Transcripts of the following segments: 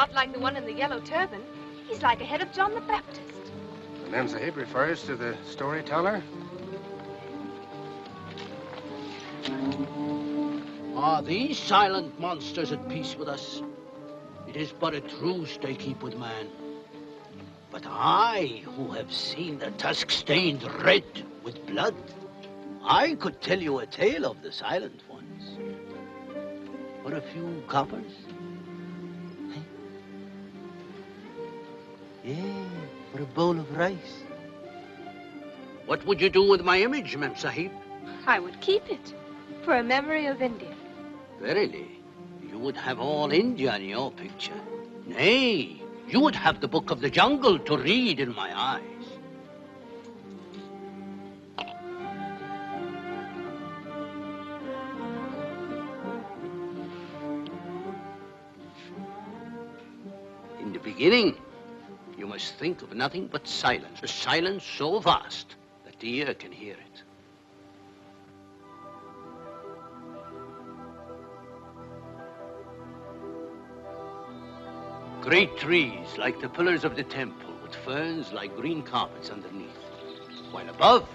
not like the one in the yellow turban. He's like a head of John the Baptist. The Mem Sahib refers to the storyteller? Are these silent monsters at peace with us? It is but a truce they keep with man. But I, who have seen the tusks stained red with blood, I could tell you a tale of the silent ones. For a few coppers? Yeah, for a bowl of rice. What would you do with my image, Mem Sahib? I would keep it for a memory of India. Verily, you would have all India in your picture. Nay, you would have the book of the jungle to read in my eyes. In the beginning, you must think of nothing but silence, a silence so vast that the ear can hear it. Great trees like the pillars of the temple with ferns like green carpets underneath. While above,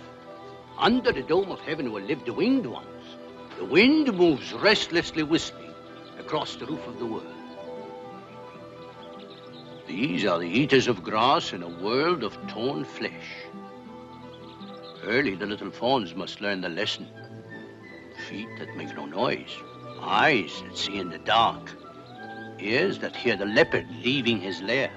under the dome of heaven will live the winged ones. The wind moves restlessly whistling across the roof of the world. These are the eaters of grass in a world of torn flesh. Early the little fawns must learn the lesson. Feet that make no noise, eyes that see in the dark, ears that hear the leopard leaving his lair.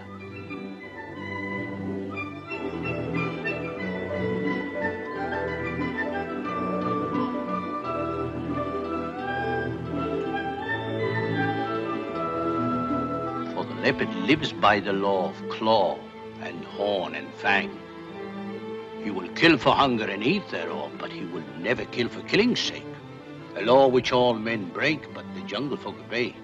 Leopard lives by the law of claw and horn and fang. He will kill for hunger and eat thereof, but he will never kill for killing's sake. A law which all men break, but the jungle folk obey.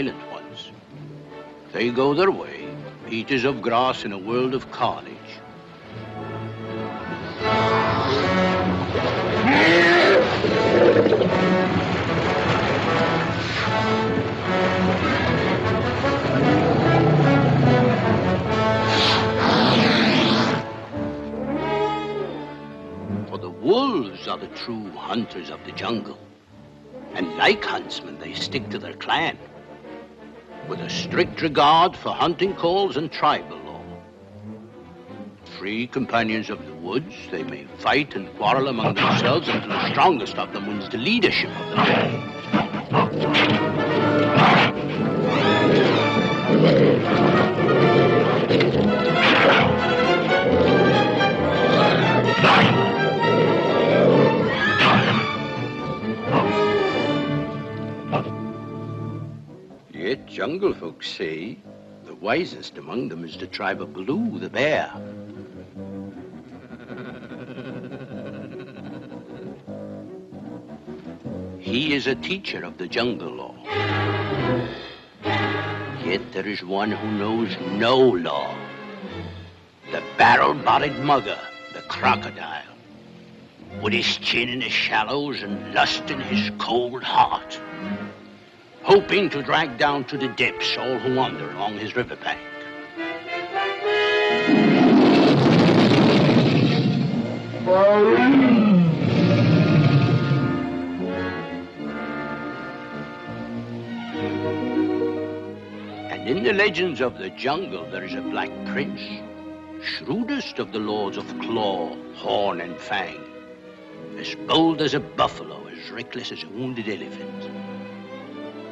Silent ones. They go their way, eaters of grass in a world of carnage. For the wolves are the true hunters of the jungle. And like huntsmen, they stick to their clan. With a strict regard for hunting calls and tribal law. Free companions of the woods, they may fight and quarrel among themselves until the strongest of them wins the leadership of the band. Jungle folks say the wisest among them is the tribe of Baloo, the bear. He is a teacher of the jungle law. Yet there is one who knows no law. The barrel-bodied mugger, the crocodile. With his chin in the shallows and lust in his cold heart hoping to drag down to the depths all who wander along his riverbank. And in the legends of the jungle, there is a black prince, shrewdest of the lords of claw, horn, and fang, as bold as a buffalo, as reckless as a wounded elephant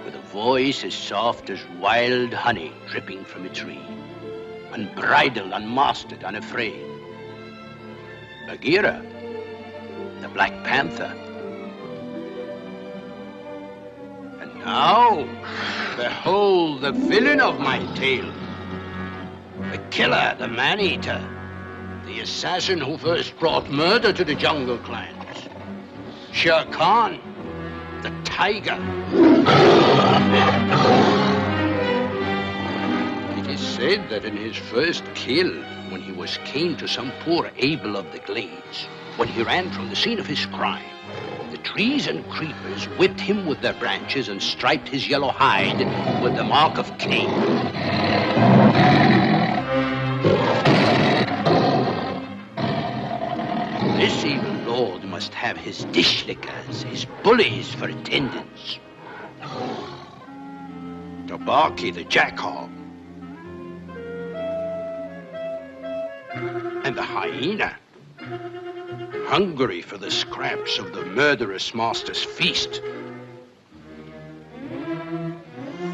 with a voice as soft as wild honey dripping from a tree. unbridled, unmastered, unafraid. Bagheera, the Black Panther. And now, behold the villain of my tale. The killer, the man-eater, the assassin who first brought murder to the jungle clans. Shere Khan, the tiger. It is said that in his first kill, when he was kin to some poor Abel of the Glades, when he ran from the scene of his crime, the trees and creepers whipped him with their branches and striped his yellow hide with the mark of Cain. This evil lord must have his dish lickers, his bullies for attendants. Tabaqui the jackal. And the hyena. Hungry for the scraps of the murderous master's feast.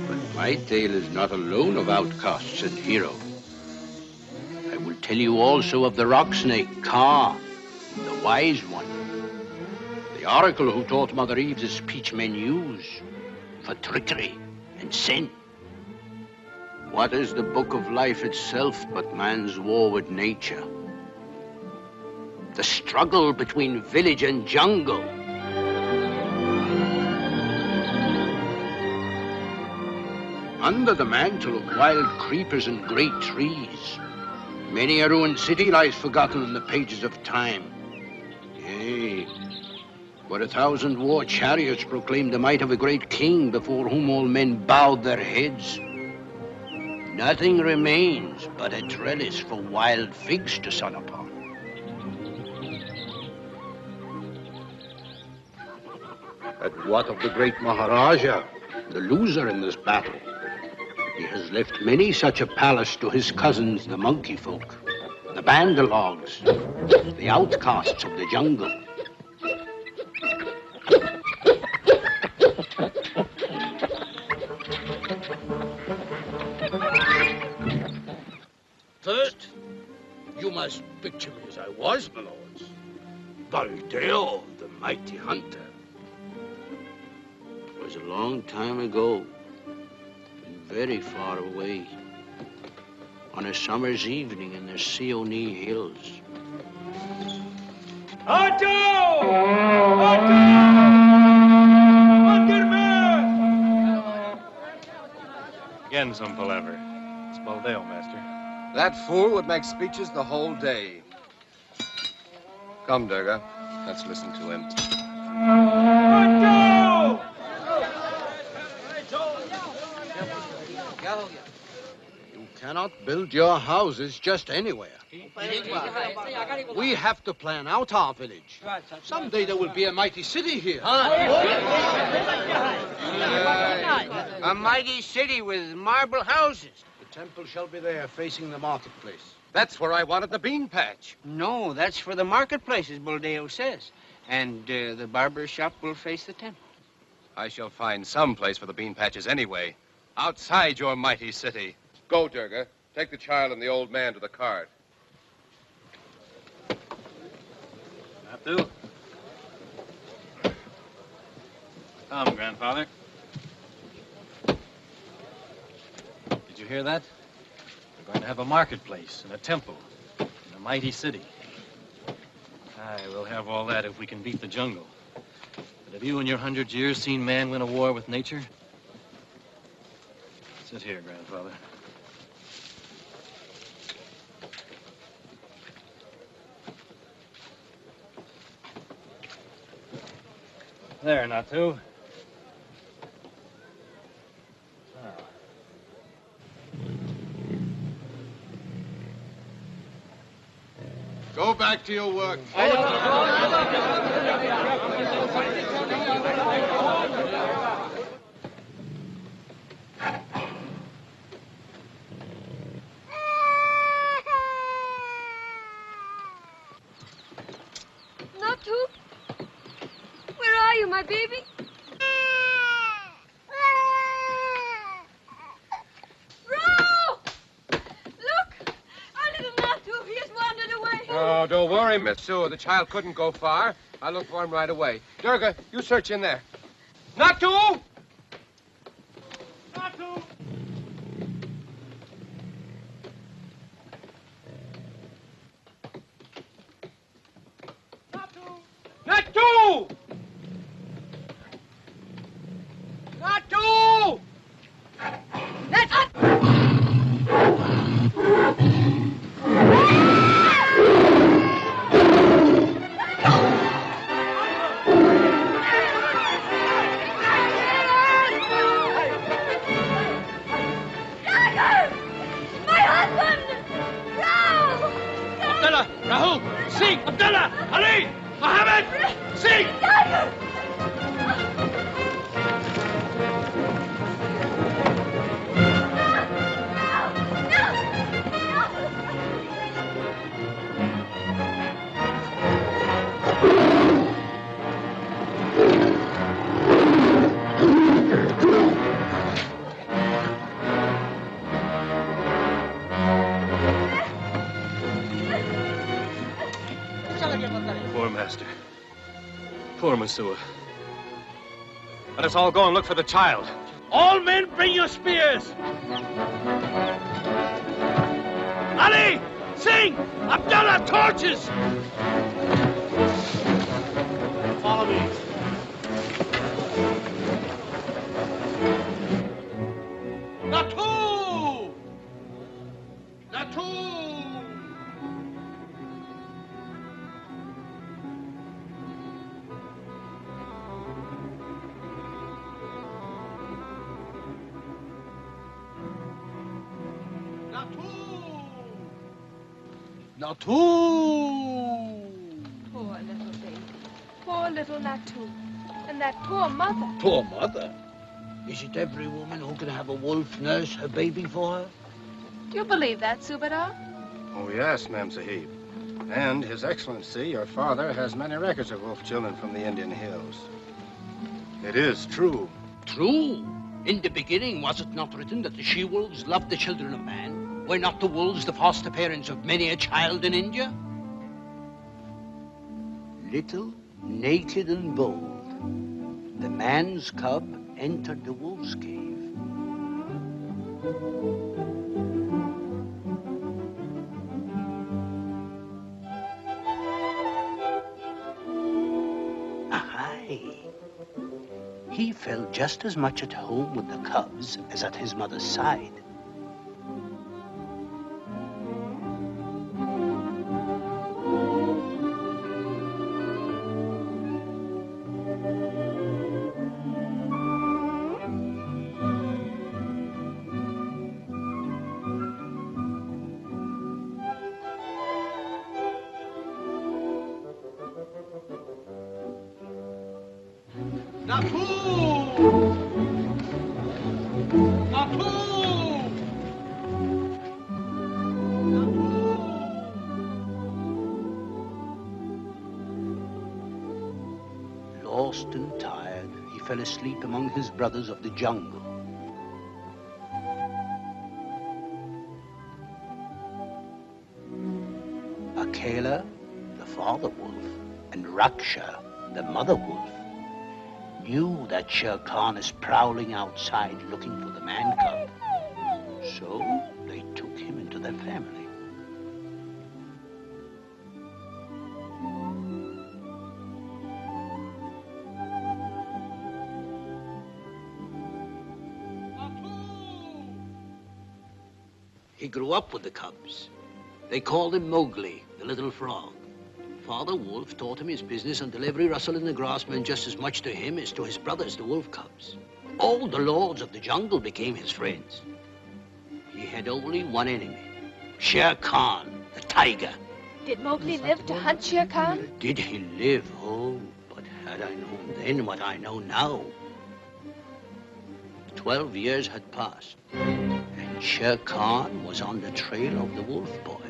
But my tale is not alone of outcasts and heroes. I will tell you also of the rock snake, Kaa, the wise one. The oracle who taught Mother Eve the speech men use for trickery and sin. What is the book of life itself but man's war with nature? The struggle between village and jungle. Under the mantle of wild creepers and great trees, many a ruined city lies forgotten in the pages of time. Yea, where a thousand war chariots proclaimed the might of a great king before whom all men bowed their heads. Nothing remains but a trellis for wild figs to sun upon. But what of the great Maharaja, the loser in this battle? He has left many such a palace to his cousins, the monkey folk, the Bandar-logs, the outcasts of the jungle. First, you must picture me as I was, my lords. Buldeo, the mighty hunter. It was a long time ago, and very far away, on a summer's evening in the Seonee Hills. Otto! Otto! Again, some palaver. It's Buldeo, master. That fool would make speeches the whole day. Come, Durga. Let's listen to him. You cannot build your houses just anywhere. We have to plan out our village. Someday there will be a mighty city here. A mighty city with marble houses. The temple shall be there, facing the marketplace. That's where I wanted the bean patch. No, that's for the marketplace, as Buldeo says. And uh, the barber shop will face the temple. I shall find some place for the bean patches anyway. Outside your mighty city. Go, Durga. Take the child and the old man to the cart. Abdul. Come, grandfather. You hear that? We're going to have a marketplace and a temple in a mighty city. Aye, we'll have all that if we can beat the jungle. But have you in your hundred years seen man win a war with nature? Sit here, grandfather. There, Natu. Go back to your work. Natu? Where are you, my baby? Ro! Look! Oh, Messua. The child couldn't go far. I'll look for him right away. Durga, you search in there. Not Natu! Master. Poor Messua. Let us all go and look for the child. All men, bring your spears! Ali! Sing! Abdullah, torches! Follow me. Natu! Poor little baby. Poor little Natu. And that poor mother. Poor mother. Is it every woman who can have a wolf nurse her baby for her? Do you believe that, Subadar? Oh, yes, Ma'am Sahib. And His Excellency, your father, has many records of wolf children from the Indian hills. It is true. True. In the beginning, was it not written that the she-wolves loved the children of man? Were not the wolves the foster parents of many a child in India? Little, naked, and bold, the man's cub entered the wolf's cave. He felt just as much at home with the cubs as at his mother's side. Brothers of the jungle. Akela, the father wolf, and Raksha, the mother wolf, knew that Shere Khan is prowling outside looking for the man cub. Grew up with the cubs. They called him Mowgli, the little frog. Father Wolf taught him his business until every rustle in the grass meant just as much to him as to his brothers, the wolf cubs. All the lords of the jungle became his friends. He had only one enemy, Shere Khan, the tiger. Did Mowgli live to hunt Shere Khan? Did he live? Oh, but had I known then what I know now. Twelve years had passed, Shere Khan was on the trail of the wolf boy.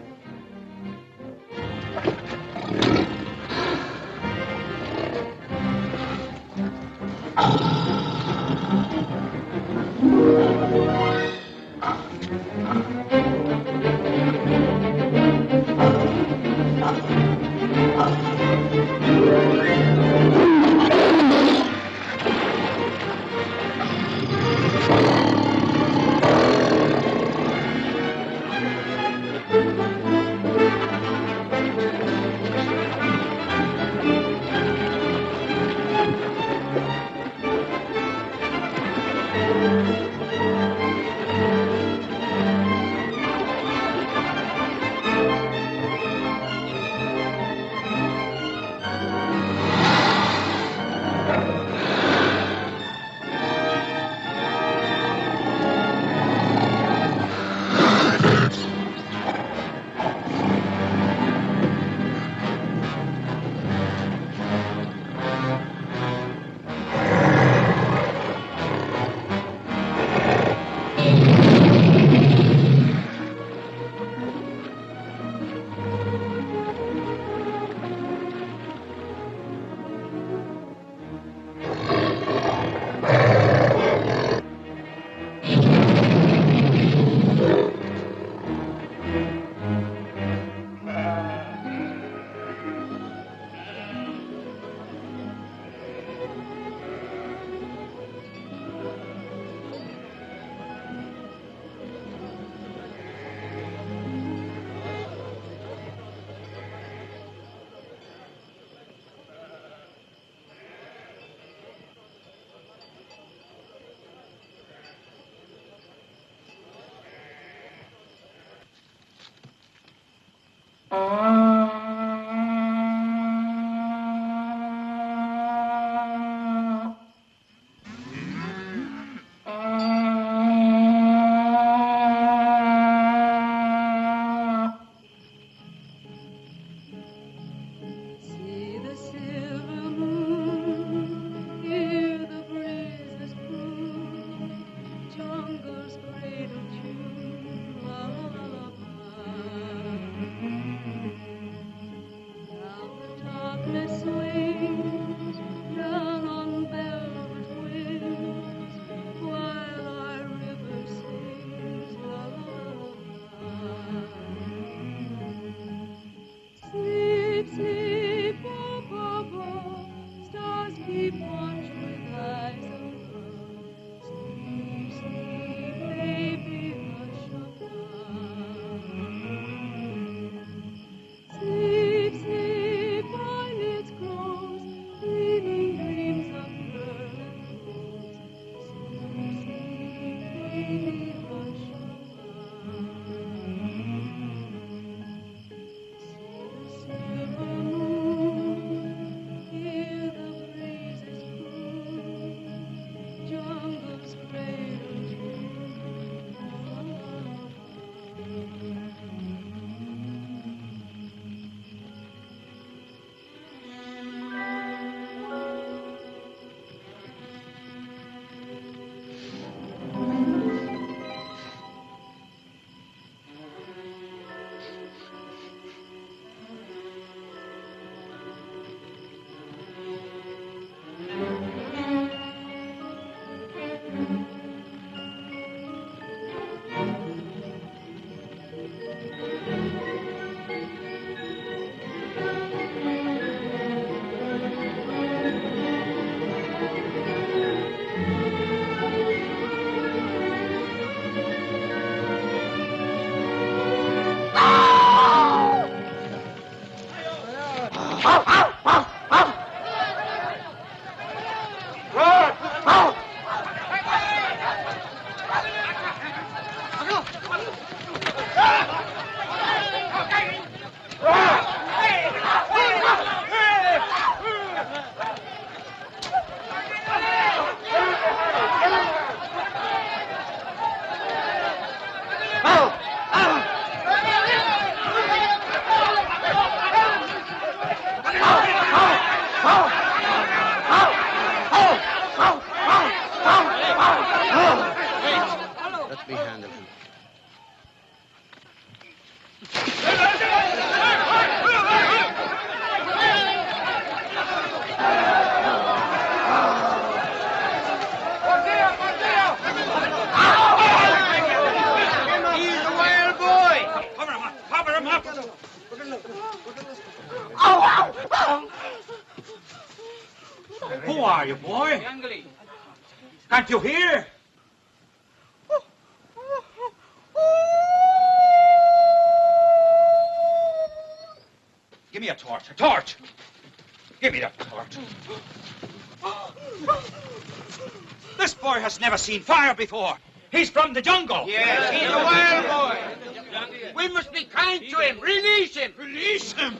Fire before. He's from the jungle. Yes, he's a wild boy. We must be kind to him. Release him. Release him!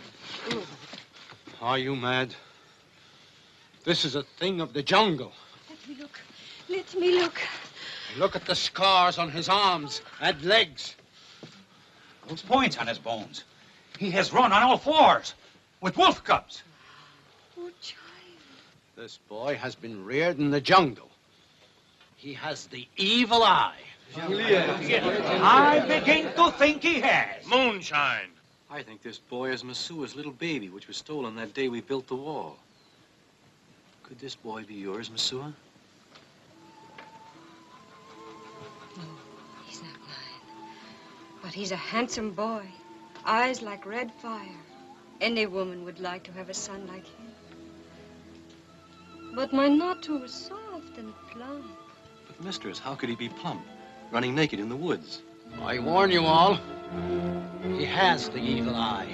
Are you mad? This is a thing of the jungle. Let me look. Let me look. Look at the scars on his arms and legs. Those points on his bones. He has run on all fours with wolf cubs. Oh, child. This boy has been reared in the jungle. He has the evil eye. I begin to think he has. Moonshine! I think this boy is Messua's little baby, which was stolen that day we built the wall. Could this boy be yours, Masua? He's not mine. But he's a handsome boy. Eyes like red fire. Any woman would like to have a son like him. But my Natu is soft and plump. But, mistress, how could he be plump, running naked in the woods? I warn you all. He has the evil eye.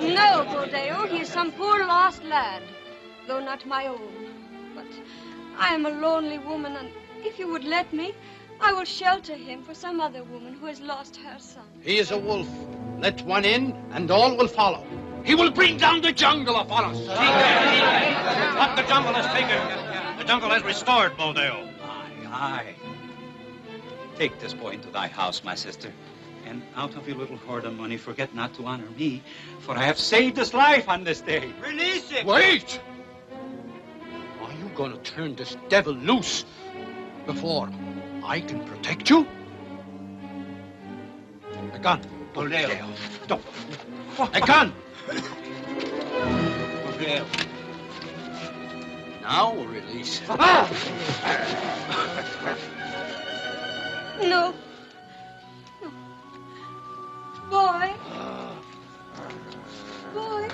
No, Buldeo, he is some poor lost lad, though not my own. But I am a lonely woman, and if you would let me, I will shelter him for some other woman who has lost her son. He is a wolf, Let one in, and all will follow. He will bring down the jungle upon us. What the jungle has taken, the jungle has restored, Buldeo. Aye, aye. Take this boy into thy house, my sister. And out of your little hoard of money, forget not to honor me, for I have saved his life on this day. Release him! Wait! Are you going to turn this devil loose before I can protect you? A gun. Buldeo. Don't. A gun. Buldeo. Now release. No. Ah! No. Boy. Boy.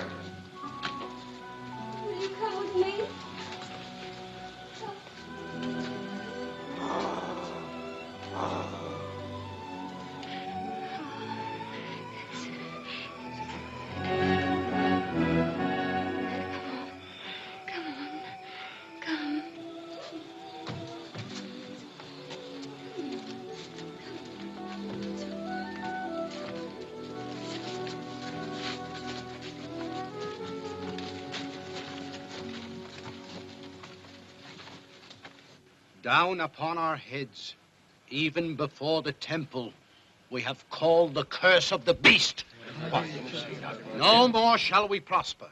Will you come with me? Come Down upon our heads, even before the temple, we have called the curse of the beast. No more shall we prosper.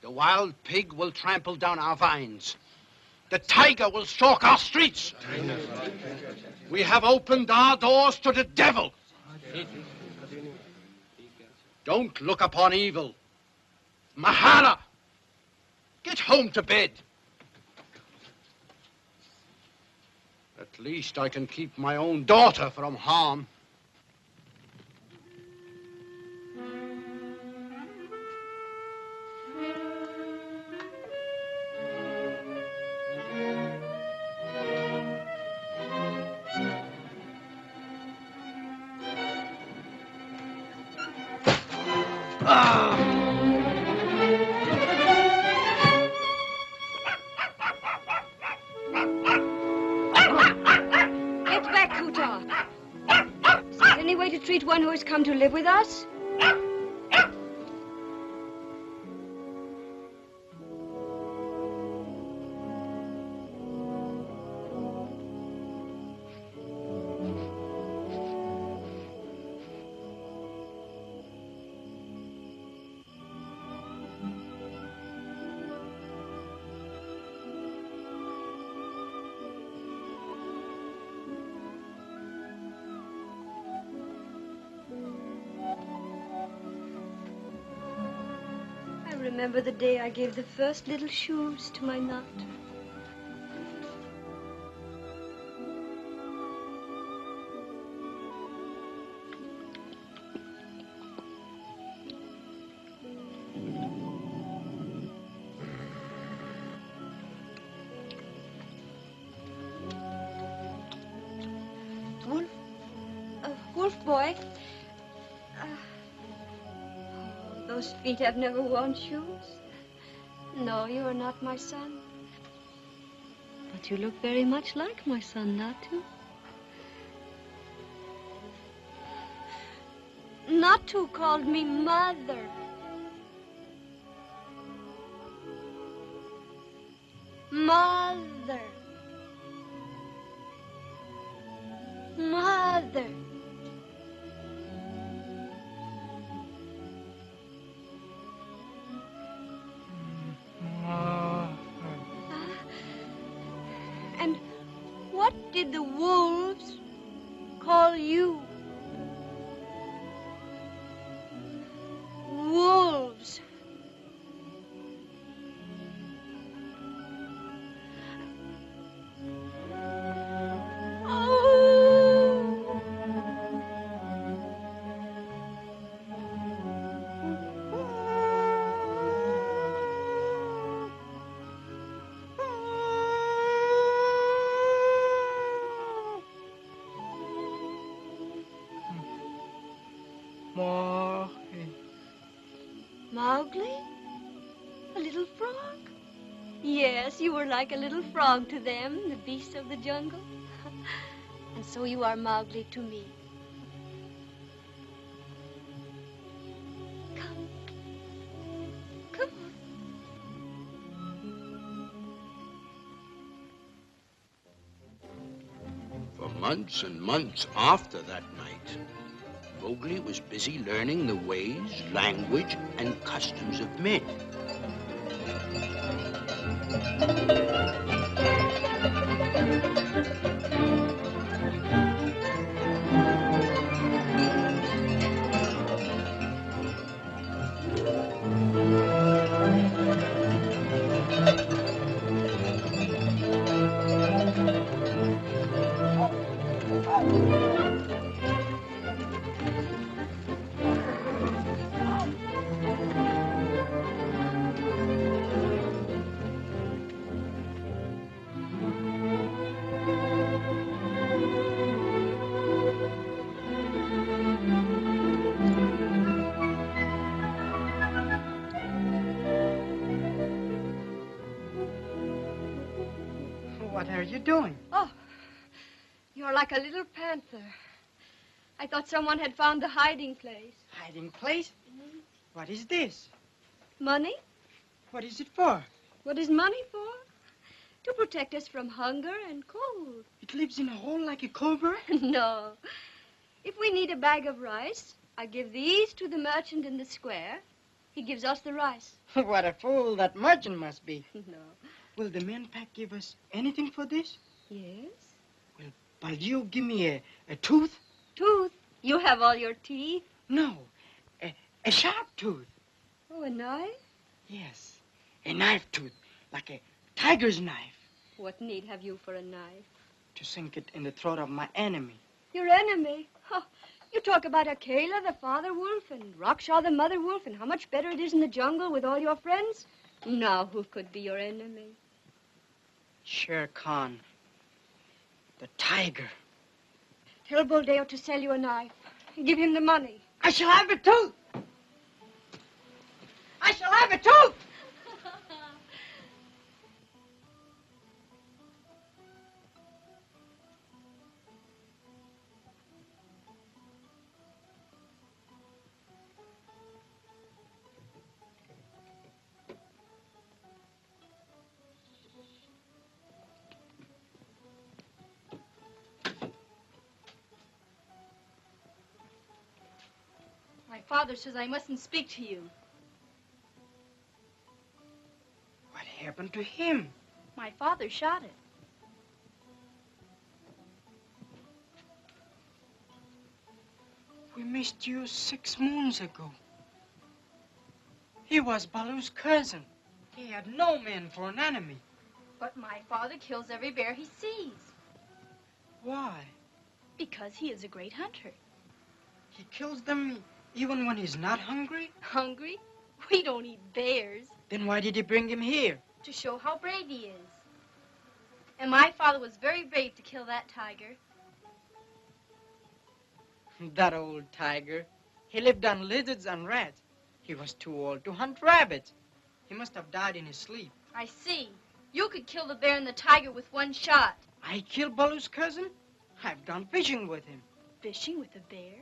The wild pig will trample down our vines. The tiger will stalk our streets. We have opened our doors to the devil. Don't look upon evil. Mahala! Get home to bed. Least I can keep my own daughter from harm. One who has come to live with us? Ah! Remember the day I gave the first little shoes to my nut. Feet have never worn shoes. No, you are not my son. But you look very much like my son, Natu. Natu called me mother. Mother. Mowgli? A little frog? Yes, you were like a little frog to them, the beasts of the jungle. and so you are Mowgli to me. Come. Come. For months and months after that night, Mowgli was busy learning the ways, language, and customs of men. Are you doing? Oh, you're like a little panther. I thought someone had found the hiding place. Hiding place? What is this? Money? What is it for? What is money for? To protect us from hunger and cold. It lives in a hole like a cobra? no. If we need a bag of rice, I give these to the merchant in the square. He gives us the rice. what a fool that merchant must be. no. Will the man pack give us anything for this? Yes? Well, Will you give me a, a tooth? Tooth? You have all your teeth? No, a, a sharp tooth. Oh, a knife? Yes, a knife tooth, like a tiger's knife, What need have you for a knife? to sink it in the throat of my enemy. Your enemy? Oh, You talk about Akela, the father wolf, and Raksha, the mother wolf, and how much better it is in the jungle with all your friends. Now, who could be your enemy? Shere Khan, the tiger. Tell Buldeo to sell you a knife. Give him the money. I shall have a tooth. I shall have a tooth. Father says I mustn't speak to you. What happened to him? My father shot it. We missed you six moons ago. He was Baloo's cousin. He had no man for an enemy. But my father kills every bear he sees Why? because he is a great hunter. He kills them even when he's not hungry? Hungry? We don't eat bears Then why did he bring him here? to show how brave he is. And my father was very brave to kill that tiger. That old tiger. He lived on lizards and rats. He was too old to hunt rabbits. He must have died in his sleep. I see. You could kill the bear and the tiger with one shot. I killed Baloo's cousin? I've gone fishing with him. Fishing with a bear?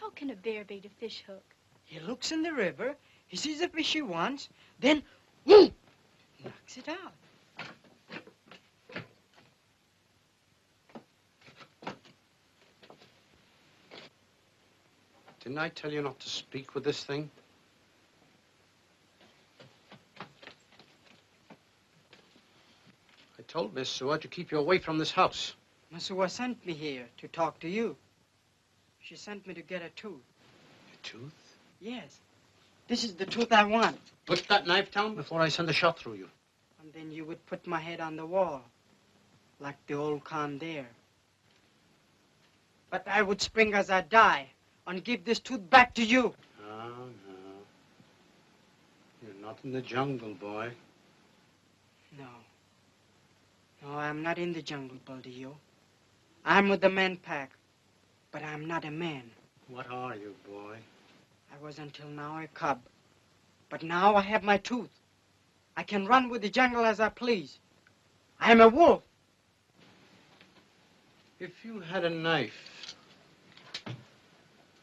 How can a bear bait a fish hook? He looks in the river, he sees the fish he wants, then, whoo, knocks it out. Didn't I tell you not to speak with this thing? I told Messua to keep you away from this house. Messua sent me here to talk to you. She sent me to get a tooth. A tooth? Yes. This is the tooth I want. Put that knife down before I send a shot through you. And then you would put my head on the wall, like the old Khan there. But I would spring as I die and give this tooth back to you. No, no. You're not in the jungle, boy. No. No, I'm not in the jungle, Buldeo. I'm with the man pack, but I'm not a man. What are you, boy? I was until now a cub, but now I have my tooth. I can run with the jungle as I please. I am a wolf. If you had a knife,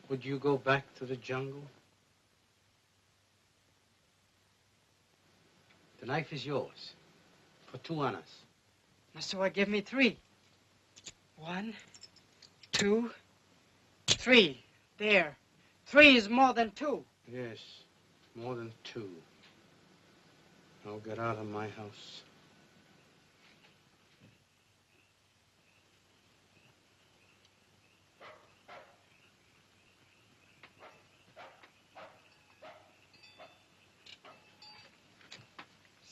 would you go back to the jungle? The knife is yours. For two annas. So I give me three. One, Two, three. There. Three is more than two. Yes, more than two. Now get out of my house.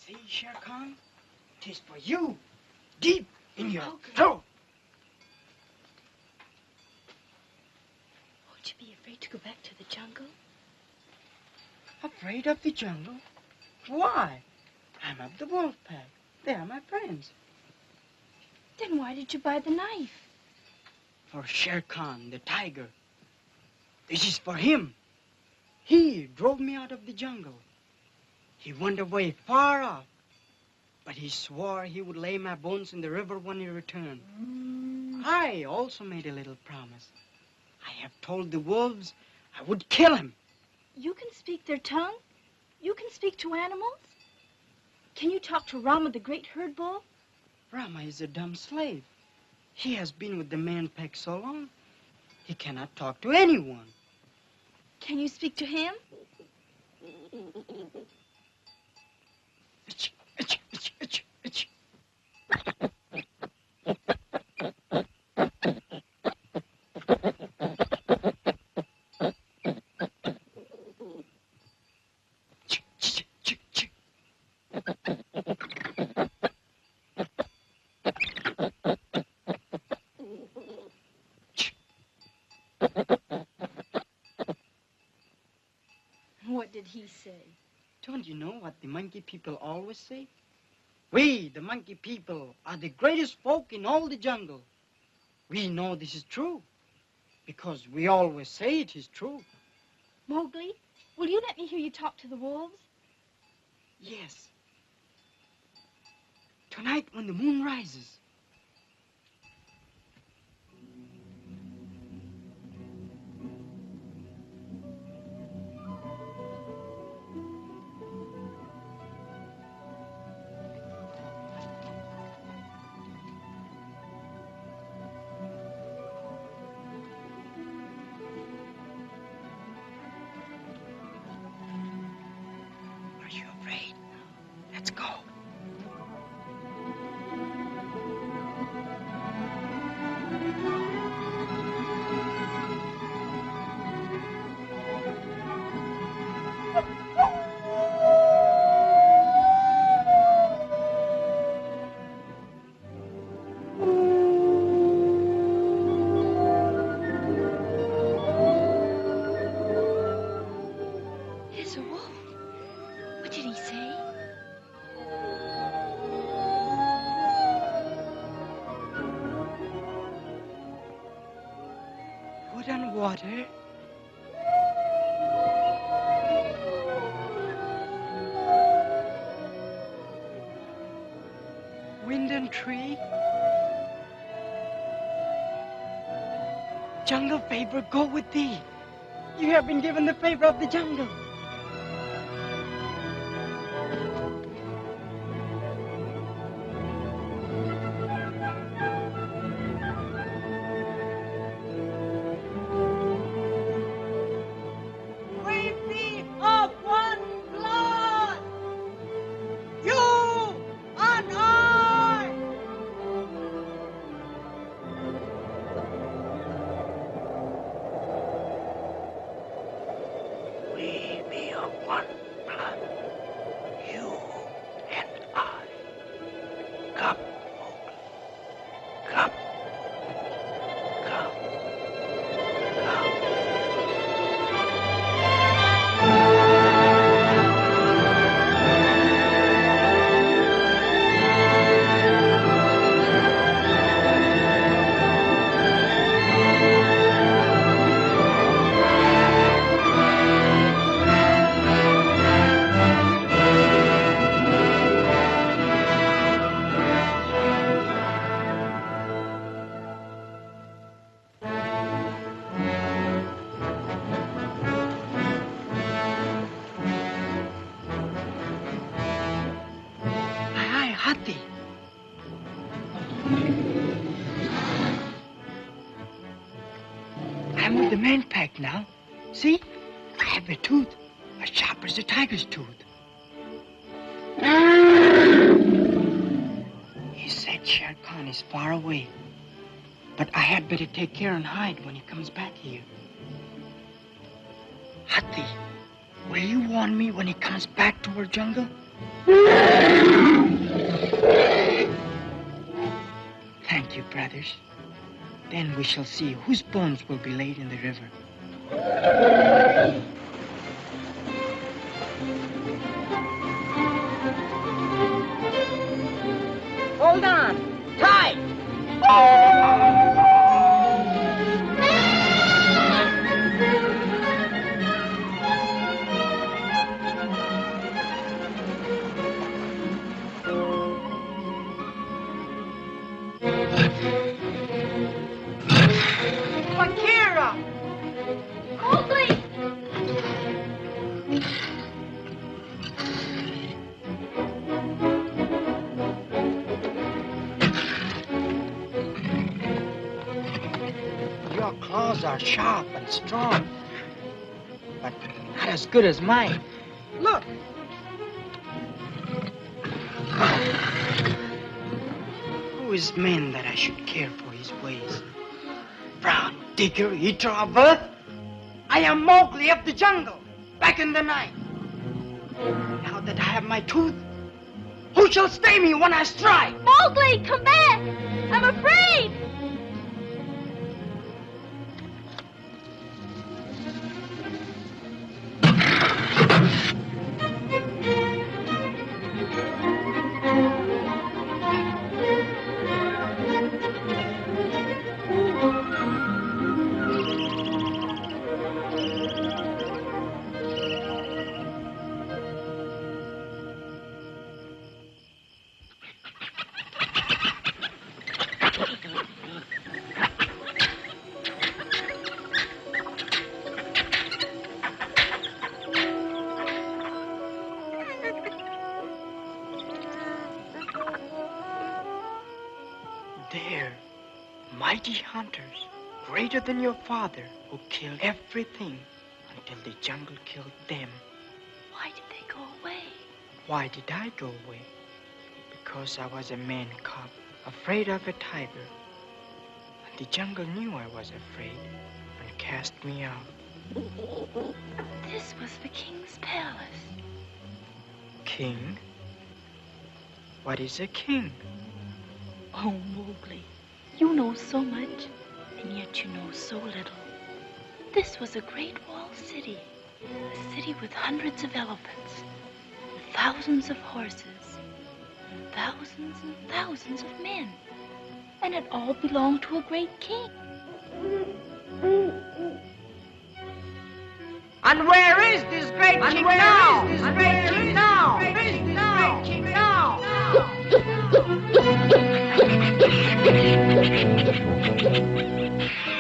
See, Shere Khan? Tis for you. Deep in your Mowgli. throat. Won't you be afraid to go back to the jungle? Afraid of the jungle? Why? I'm of the wolf pack. They are my friends. Then why did you buy the knife? For Shere Khan, the tiger. This is for him. He drove me out of the jungle. He went away far off. But he swore he would lay my bones in the river when he returned. Mm. I also made a little promise. I have told the wolves I would kill him. You can speak their tongue? You can speak to animals? Can you talk to Rama, the great herd bull? Rama is a dumb slave. He has been with the man pack so long, he cannot talk to anyone. Can you speak to him? Itch, itch, itch, itch, itch. Ch, ch, ch, ch. What did he say? Don't you know what the monkey people always say? We, the monkey people, are the greatest folk in all the jungle. We know this is true because we always say it is true. Mowgli, will you let me hear you talk to the wolves? Yes. Tonight when the moon rises. Water. Wind and tree. Jungle favor, go with thee. You have been given the favor of the jungle. Hathi, will you warn me when he comes back to our jungle? Thank you, brothers. Then we shall see whose bones will be laid in the river. Hold on. Tight. Bagheera! Good as mine. Look. Who is man that I should care for his ways? Brown digger, eater of earth? I am Mowgli of the jungle, back in the night. Now that I have my tooth, who shall stay me when I strike? Mowgli, come back! I'm afraid! Father, who killed everything until the jungle killed them. Why did they go away? Why did I go away? Because I was a man cub, afraid of a tiger. And the jungle knew I was afraid and cast me out. This was the king's palace. King? What is a king? Oh, Mowgli, you know so much, and yet you know so little. This was a great walled city, a city with hundreds of elephants, and thousands of horses, and thousands and thousands of men, and it all belonged to a great king. And where is this great And king where now? is this and great where king is now? this great this now? great king now? Thank you.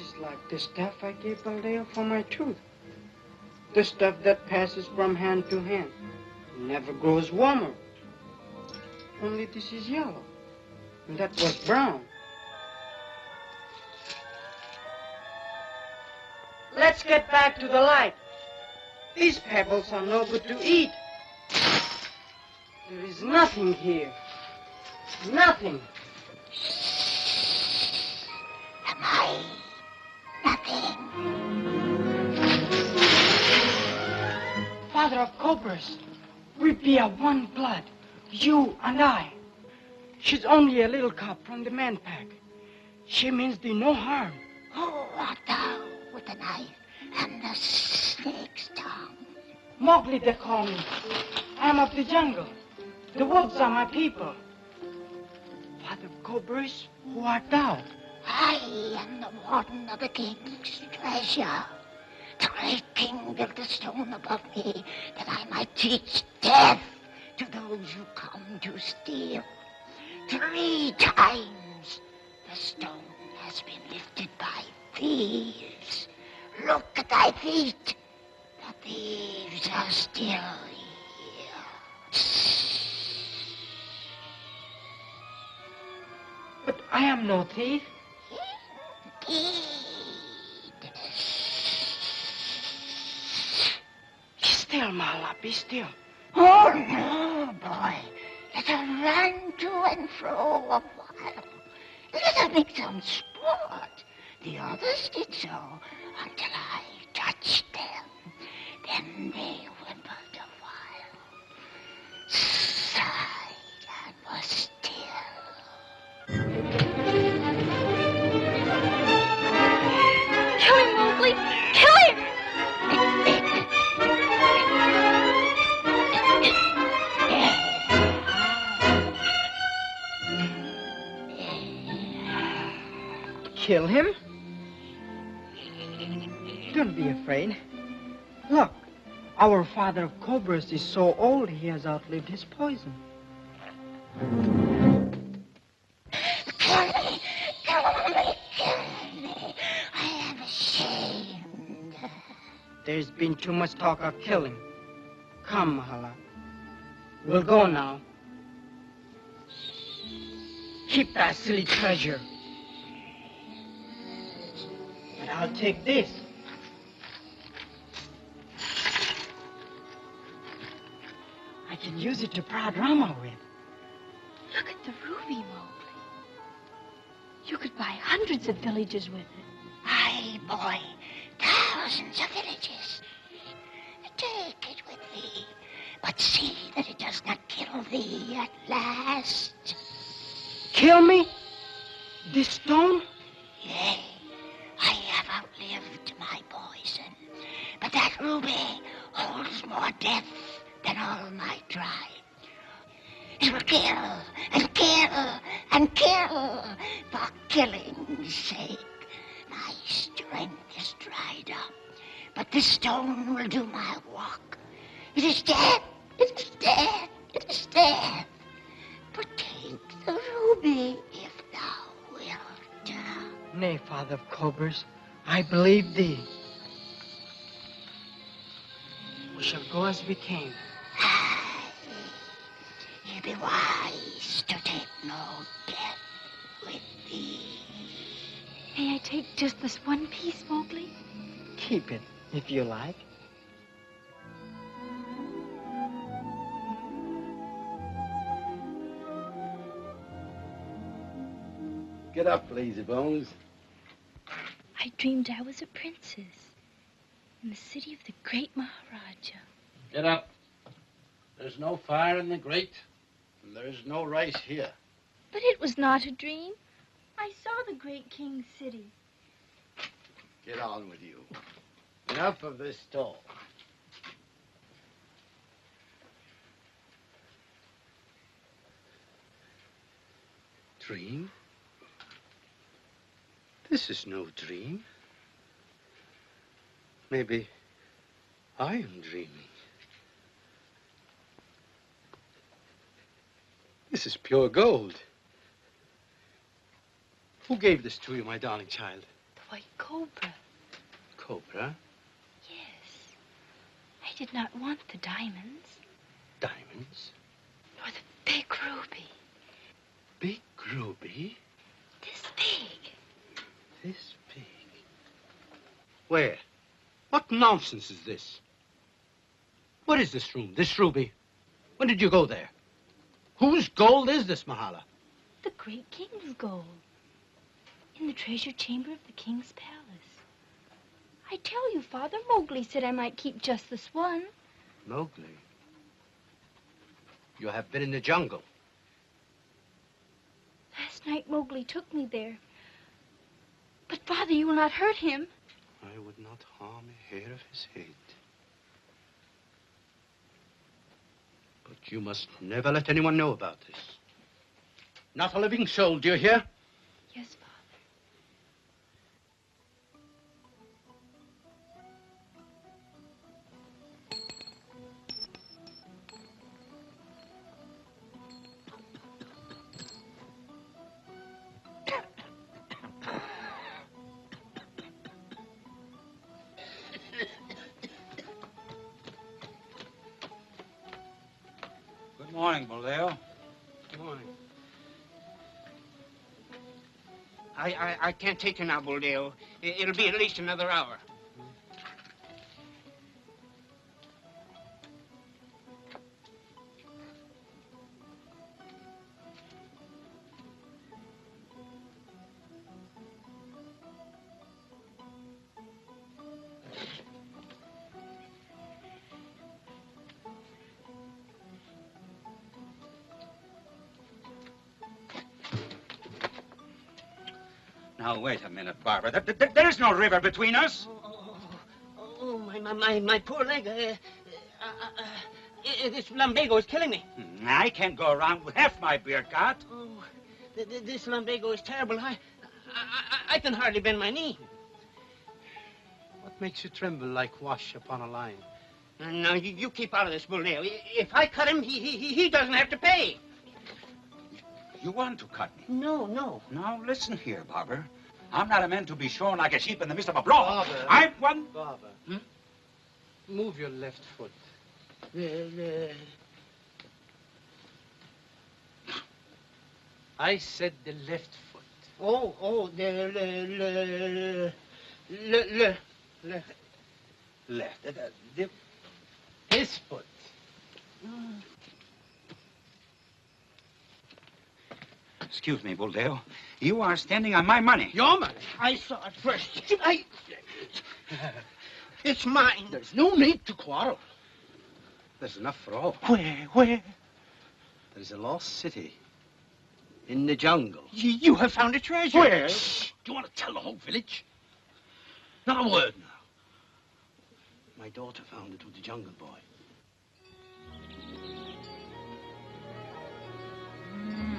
Is like the stuff I gave Buldeo for my tooth. the stuff that passes from hand to hand. Never grows warmer. Only this is yellow. And that was brown. Let's get back to the light. These pebbles are no good to eat. There is nothing here. Nothing. Of cobras, we be of one blood, you and I. She's only a little cub from the man pack. She means thee no harm. Who art thou with the knife and the snake's tongue? Mowgli, they call me. I'm of the jungle. The wolves are my people. Father of cobras, who art thou? I am the warden of the king's treasure. Great king built a stone above me that I might teach death to those who come to steal. Three times the stone has been lifted by thieves. Look at thy feet. The thieves are still here. But I am no thief. Be still, Mala, be still. Oh, no, boy. Let her run to and fro a while. Let her make some sport. The others did so until I touched them. Then they whimpered a while, Kill him? Don't be afraid. Look, our father of cobras is so old he has outlived his poison. Kill me! Kill me! Kill me! I am ashamed. There's been too much talk of killing. Come, Mahala. We'll go now. Keep that silly treasure. I'll take this. I can use it to prod Rama with. Look at the ruby, Mowgli. You could buy hundreds of villages with it. Aye, boy. Thousands of villages. Take it with thee. But see that it does not kill thee at last. Kill me? This stone? Yea, ruby holds more deaths than all my tribe. It will kill and kill and kill for killing's sake. My strength is dried up, but this stone will do my work. It is death. It is death. It is death. But take the ruby if thou wilt. Nay, Father of Cobras, I believe thee. We shall go as we came. Ye be wise to take no death with thee. May I take just this one piece, Mowgli? Keep it, if you like. Get up, lazy bones. I dreamed I was a princess in the city of the great Maharaja. Get up. There's no fire in the grate, and there's no rice here. But it was not a dream. I saw the great king's city. Get on with you. Enough of this talk. Dream? This is no dream. Maybe I am dreaming. This is pure gold. Who gave this to you, my darling child? The white cobra. Cobra? Yes. I did not want the diamonds, Diamonds? nor the big ruby. Big ruby? This big. This big. Where? What nonsense is this? What is this room, this ruby? When did you go there? Whose gold is this, Mahala? The great king's gold. In the treasure chamber of the king's palace. I tell you, Father, Mowgli said I might keep just this one. Mowgli. You have been in the jungle. Last night Mowgli took me there. But, Father, you will not hurt him. I would not harm a hair of his head. But you must never let anyone know about this. Not a living soul, do you hear? Can't take her now, Buldeo. It'll be at least another hour. Now, wait a minute, Barbara. There, there- there is no river between us. Oh, my, my, my, my poor leg. Uh, uh, uh, uh, this lumbago is killing me. Hmm, I can't go around with half my beer cart. Oh, th- th- this lumbago is terrible. I, I, I, I can hardly bend my knee. What makes you tremble like wash upon a line? Now, you, you keep out of this, Buldeo. If I cut him, he, he, he- he doesn't have to pay. You want to cut me? No, no. Now, listen here, Barbara. I'm not a man to be shown like a sheep in the midst of a brawl. Barbara. I'm one. Barbara. Move your left foot. Uh, I said the left foot. oh, oh, the, le, le, le, le, le. Left. The- the- the- His foot. Excuse me, Buldeo. You are standing on my money. Your money? I saw it first. I, it's mine. There's no need to quarrel. There's enough for all. Where, where? There's a lost city. In the jungle. You, you have found a treasure. Where? Shh. Do you want to tell the whole village? Not a word now. My daughter found it with the jungle boy. tiger's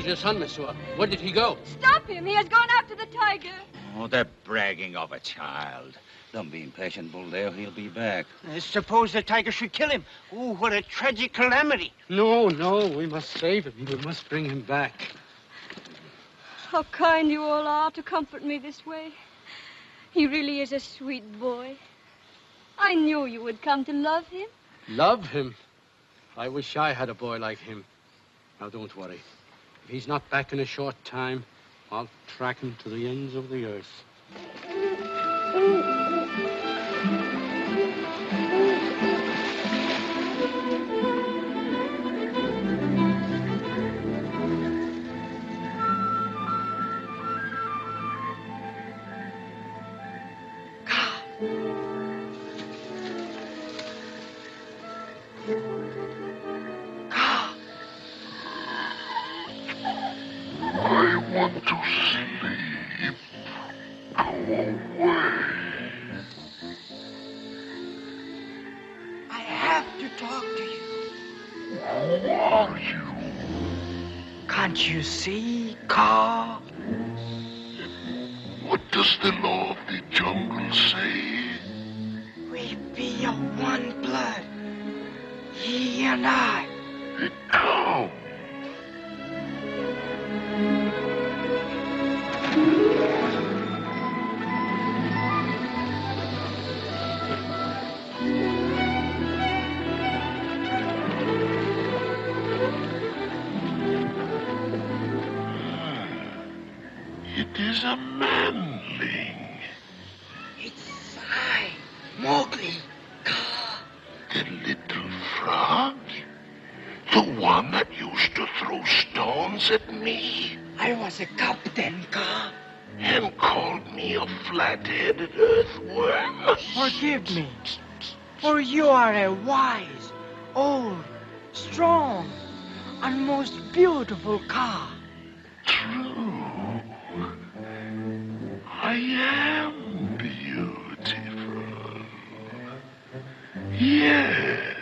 is your son, Messua? Where did he go? Stop him, he has gone after the tiger. Oh, the bragging of a child. Don't be impatient, Buldeo. He'll be back. Uh, suppose the tiger should kill him. Oh, what a tragic calamity. No, no, we must save him. We must bring him back. How kind you all are to comfort me this way. He really is a sweet boy. I knew you would come to love him. Love him. I wish I had a boy like him. Now, don't worry. If he's not back in a short time, I'll track him to the ends of the earth. Want to sleep. Go away. I have to talk to you. Who are you? Can't you see, Kaa? What does the law of the jungle say? We be of one blood. He and I. is a manling. It's I, Mowgli. The little frog? The one that used to throw stones at me I was a captain, Kaa. and called me a flat-headed earthworm. Forgive me. For you are a wise, old, strong, and most beautiful Kaa. Yes,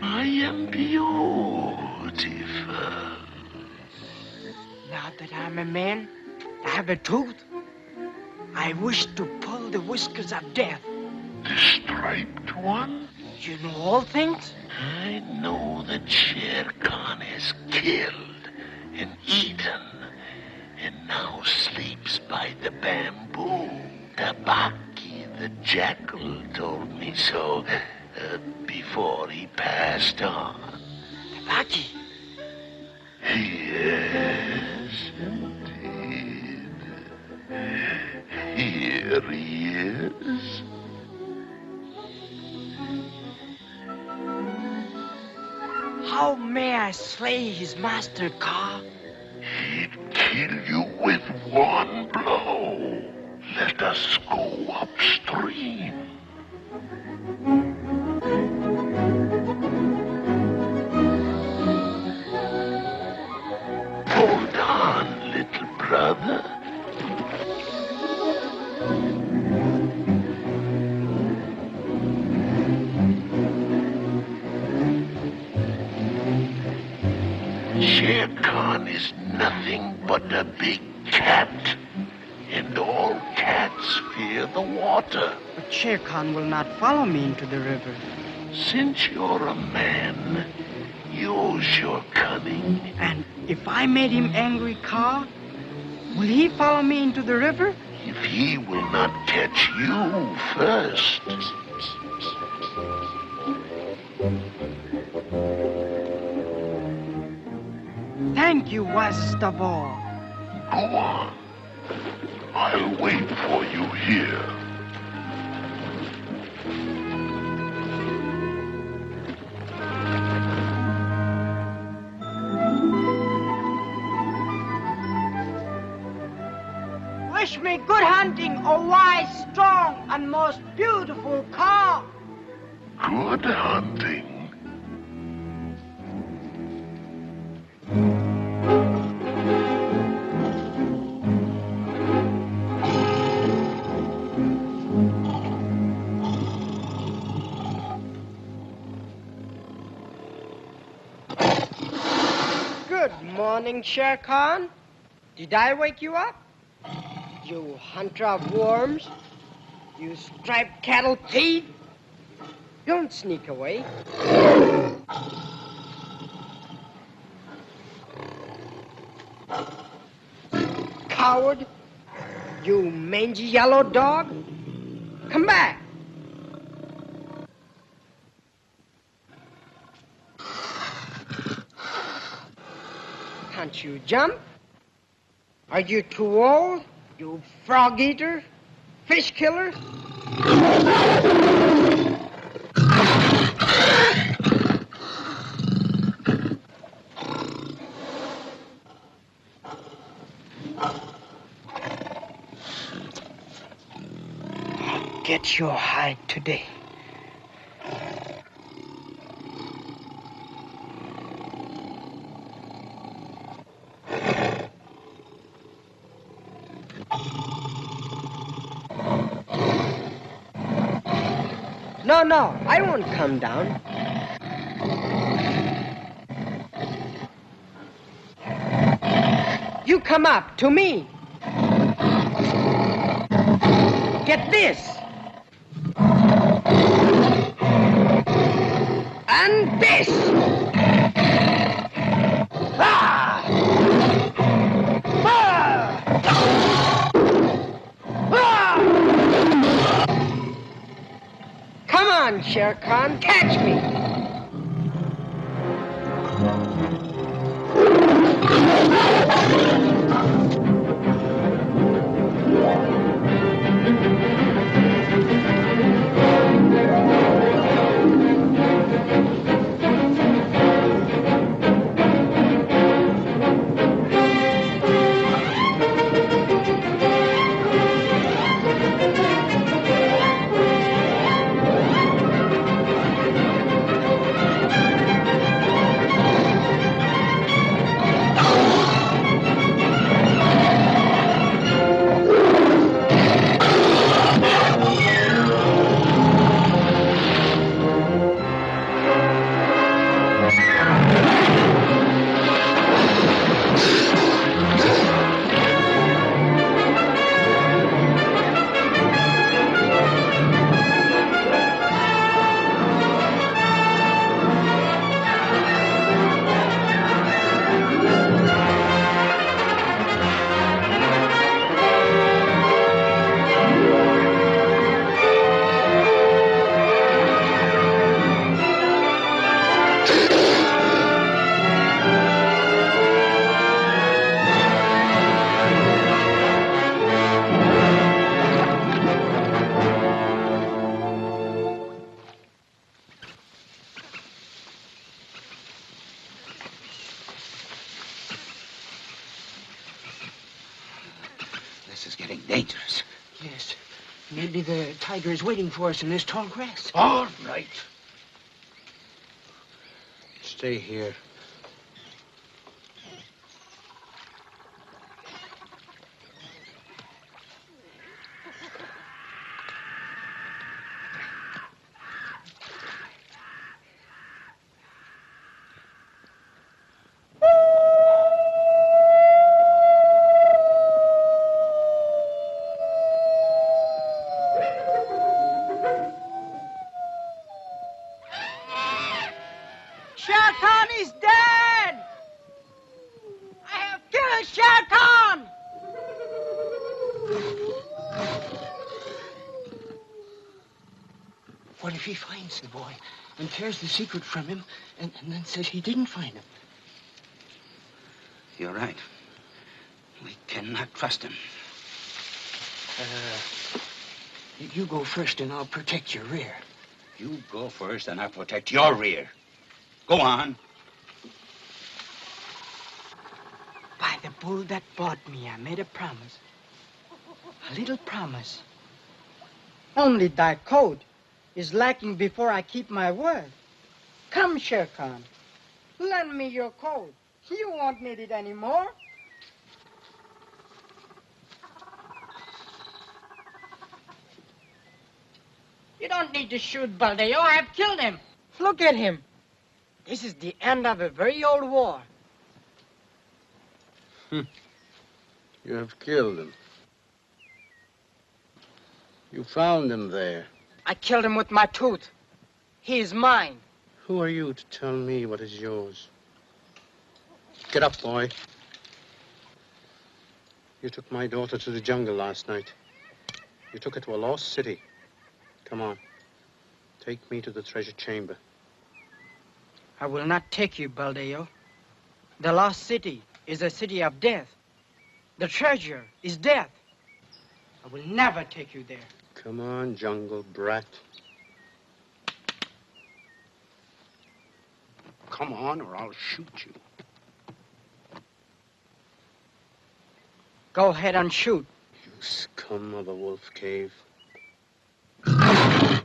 I am beautiful. Now that I'm a man, I have a tooth. I wish to pull the whiskers of death. The striped one? You know all things? I know that Shere Khan is killed and eaten and now sleeps by the bamboo. Tabaqui the jackal told me so before he passed on. Apache. Yes, indeed. Here he is. How may I slay his master, Kaa? He'd kill you with one blow. Let us go upstream. A big cat. And all cats fear the water. But Shere Khan will not follow me into the river. Since you're a man, use your cunning. And if I made him angry, Kaa, will he follow me into the river? If he will not catch you first. Thank you, worst of all. Go on. I'll wait for you here. Wish me good hunting, O wise, strong, and most beautiful Kaa. Good hunting. Morning, Shere Khan. Did I wake you up? You hunter of worms. You striped cattle thief. Don't sneak away. Coward. You mangy yellow dog. Come back. Can't you jump? Are you too old? You frog eater? Fish killer? I'll get your hide today. No, I won't come down. You come up to me. Get this. And this. Ah! Ah! Ah! Come on, Shere Khan, catch me. Tiger is waiting for us in this tall grass. All right. Stay here. Finds the boy and tears the secret from him and, and then says he didn't find him? You're right. We cannot trust him. Uh, you go first and I'll protect your rear. You go first, and I'll protect your rear. Go on. By the bull that bought me, I made a promise. A little promise. Only thy code is lacking before I keep my word. Come, Shere Khan. Lend me your coat. You won't need it anymore. You don't need to shoot Buldeo. I have killed him. Look at him. This is the end of a very old war. You have killed him. You found him there. I killed him with my tooth. He is mine. Who are you to tell me what is yours? Get up, boy. You took my daughter to the jungle last night. You took her to a lost city. Come on. Take me to the treasure chamber. I will not take you, Buldeo. The lost city is a city of death. The treasure is death. I will never take you there. Come on, jungle brat. Come on, or I'll shoot you. Go ahead and shoot. You scum of a wolf cave. I,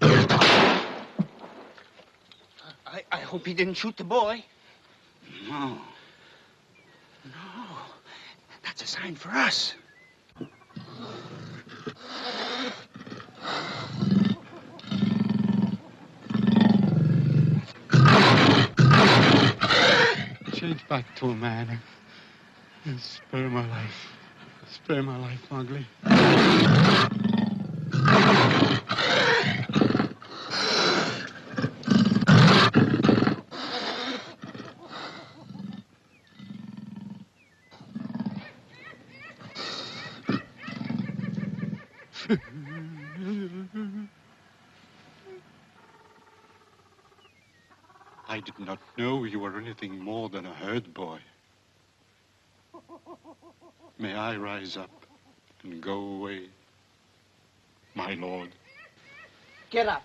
I hope he didn't shoot the boy. No. No. That's a sign for us. Change back to a man. and Spare my life. Spare my life, Mowgli. I did not know you were anything more than a herd boy. May I rise up and go away, my lord? Get up.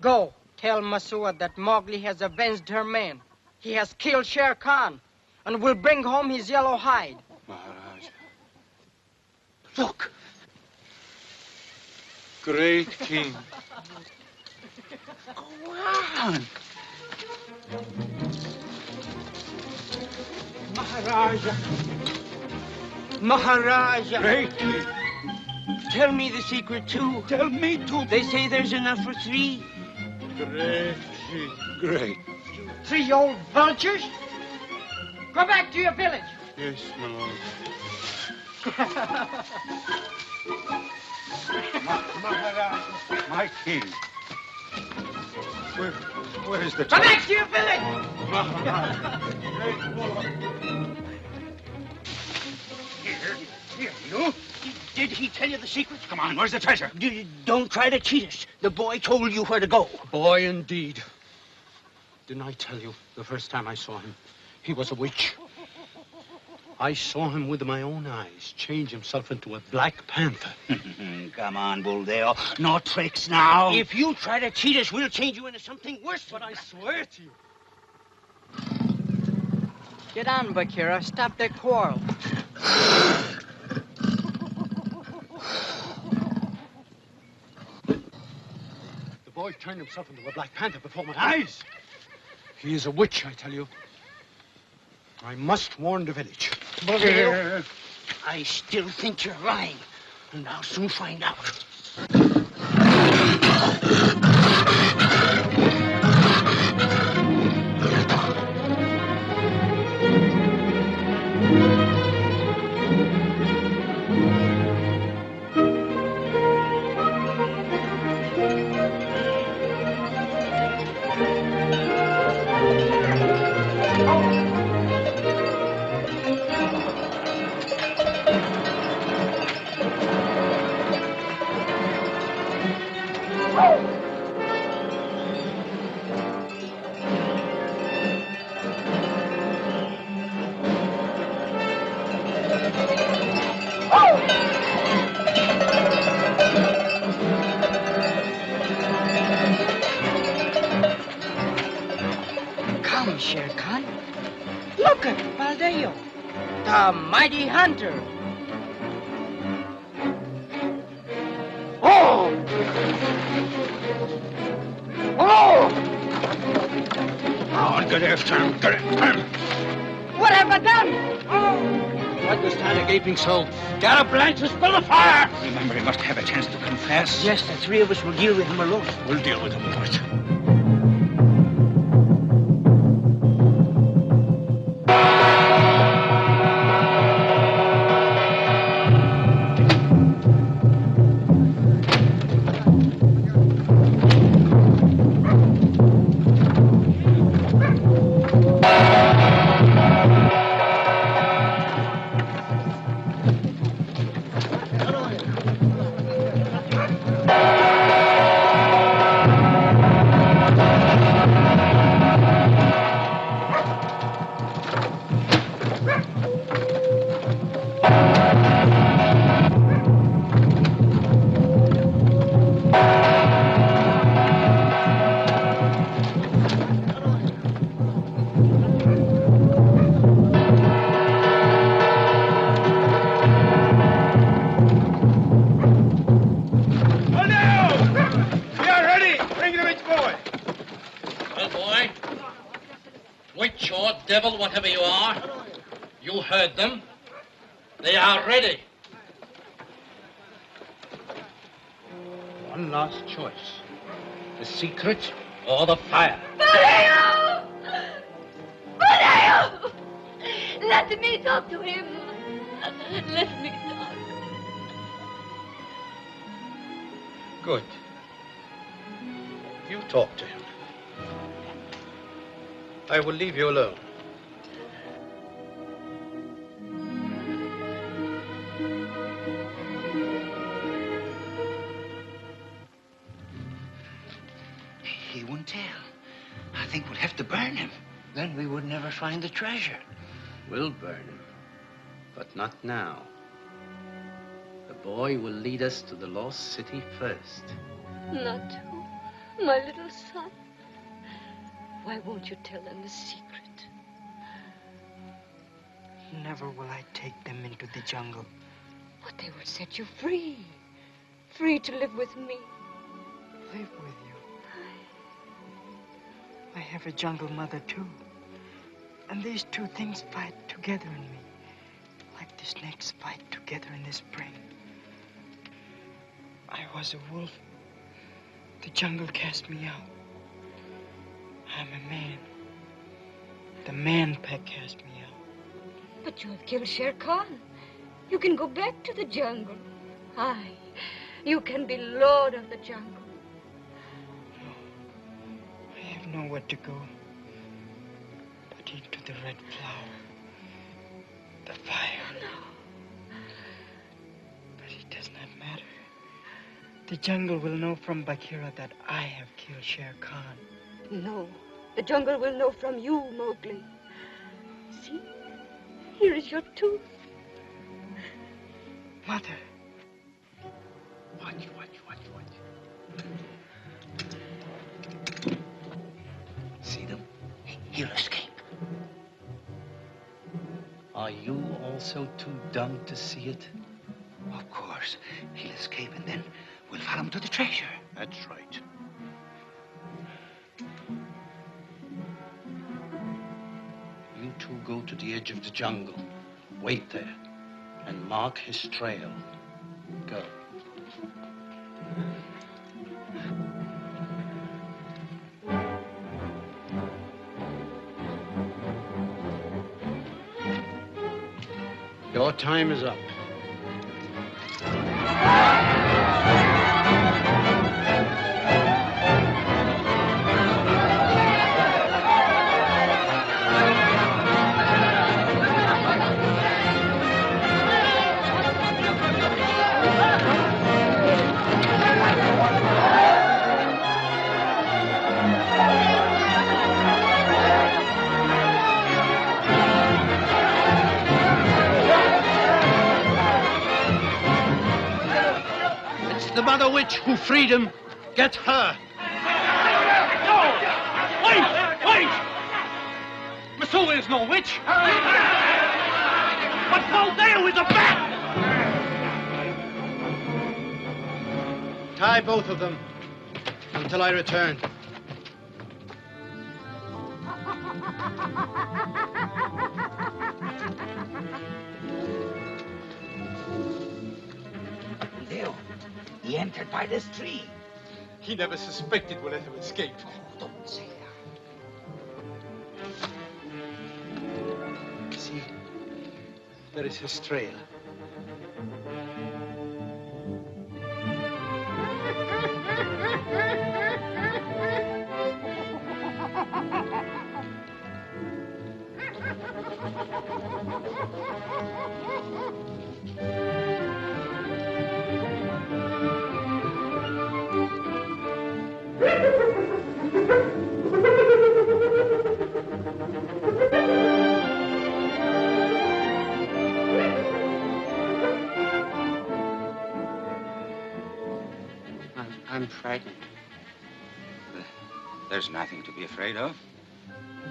Go. Tell Messua that Mowgli has avenged her man. He has killed Shere Khan and will bring home his yellow hide. Maharaj. Look. Great king. Go on. Maharaja. Maharaja. Great king. Tell me the secret, too. Tell me, too. They say there's enough for three. Great king. Great. Three old vultures? Go back to your village. Yes, my lord. My king. Where, where is the treasure? back to your village. Here, here, you. Did he tell you the secret? Come on, where's the treasure? D- don't try to cheat us. The boy told you where to go. Boy, indeed. Didn't I tell you the first time I saw him? He was a witch. I saw him with my own eyes change himself into a black panther. Come on, Buldeo. No tricks now. If you try to cheat us, we'll change you into something worse. But I swear to you. Get on, Bagheera. Stop that quarrel. The boy turned himself into a Black Panther before my eyes. He is a witch, I tell you. I must warn the village. I still think you're lying, and I'll soon find out. To. Yes, the three of us will deal with him alone. We'll deal with him first. Good. You talk to him. I will leave you alone. He won't tell. I think we'll have to burn him. Then we would never find the treasure. We'll burn him, but not now. The boy will lead us to the lost city first. Not to my little son. Why won't you tell them the secret? Never will I take them into the jungle. But they will set you free. Free to live with me. Live with you. I have a jungle mother, too. And these two things fight together in me. Like the snakes fight together in the spring. I was a wolf. The jungle cast me out. I'm a man. The man pack cast me out. But you have killed Shere Khan. You can go back to the jungle. Aye, you can be lord of the jungle. No, I have nowhere to go but into the red flower. The jungle will know from Bagheera that I have killed Shere Khan. No, the jungle will know from you, Mowgli. See, here is your tooth. Mother. Watch, watch, watch, watch. See them? He'll escape. Are you also too dumb to see it? Of course. He'll escape and then we'll follow him to the treasure. That's right. You two go to the edge of the jungle. Wait there and mark his trail. Go. Your time is up. Witch who freed him. Get her. No! Wait! Wait! Messua is no witch! But Buldeo is a bat! Tie both of them until I return. Leo, he entered by this tree. He never suspected we'll let him escape. Don't say that. See, there is his trail. I'm, I'm frightened. There's nothing to be afraid of.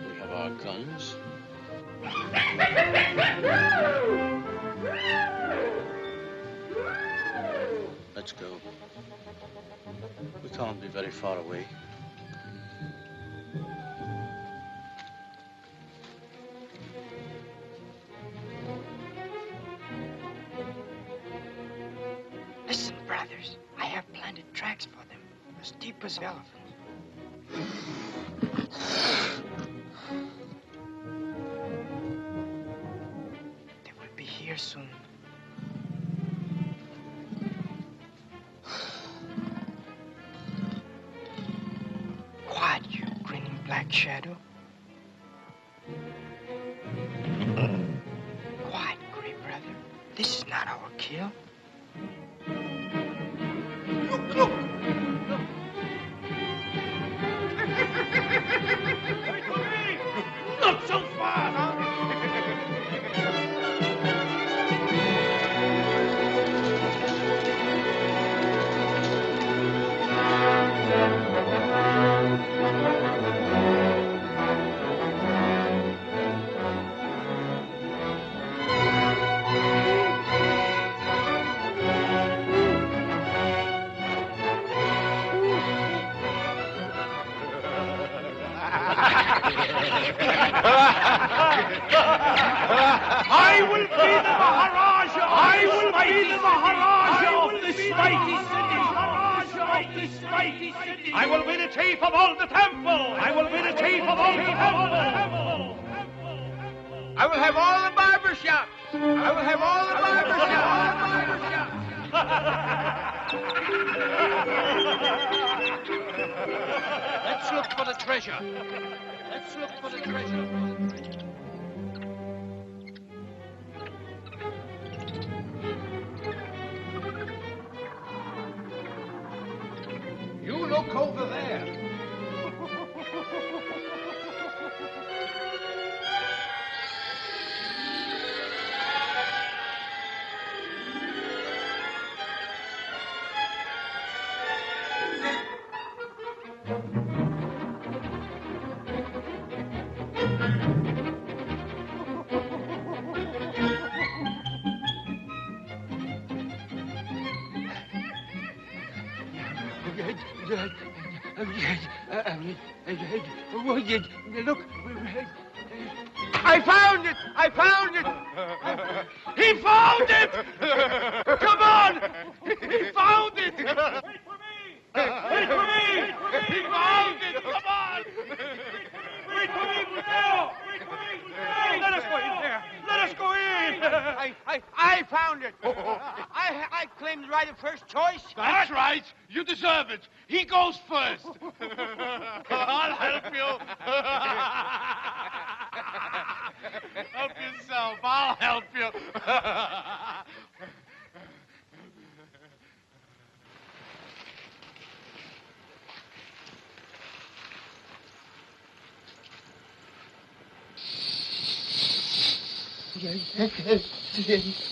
We have our guns. Let's go. We can't be very far away. Tracks for them, as deep as elephants. They will be here soon. Quiet, you grinning black shadow. Look? I found it! I found it! He found it! Come on! He found it! Wait for me! Wait for me! He found it! Come on! Wait for me, Brazil! Wait for me, Brazil! Let us go in there! Let us go in! I, I, I found it! I, I claim the right of first choice. That's right. You deserve it. He goes first. I'll help you. help yourself. I'll help you. Shoot!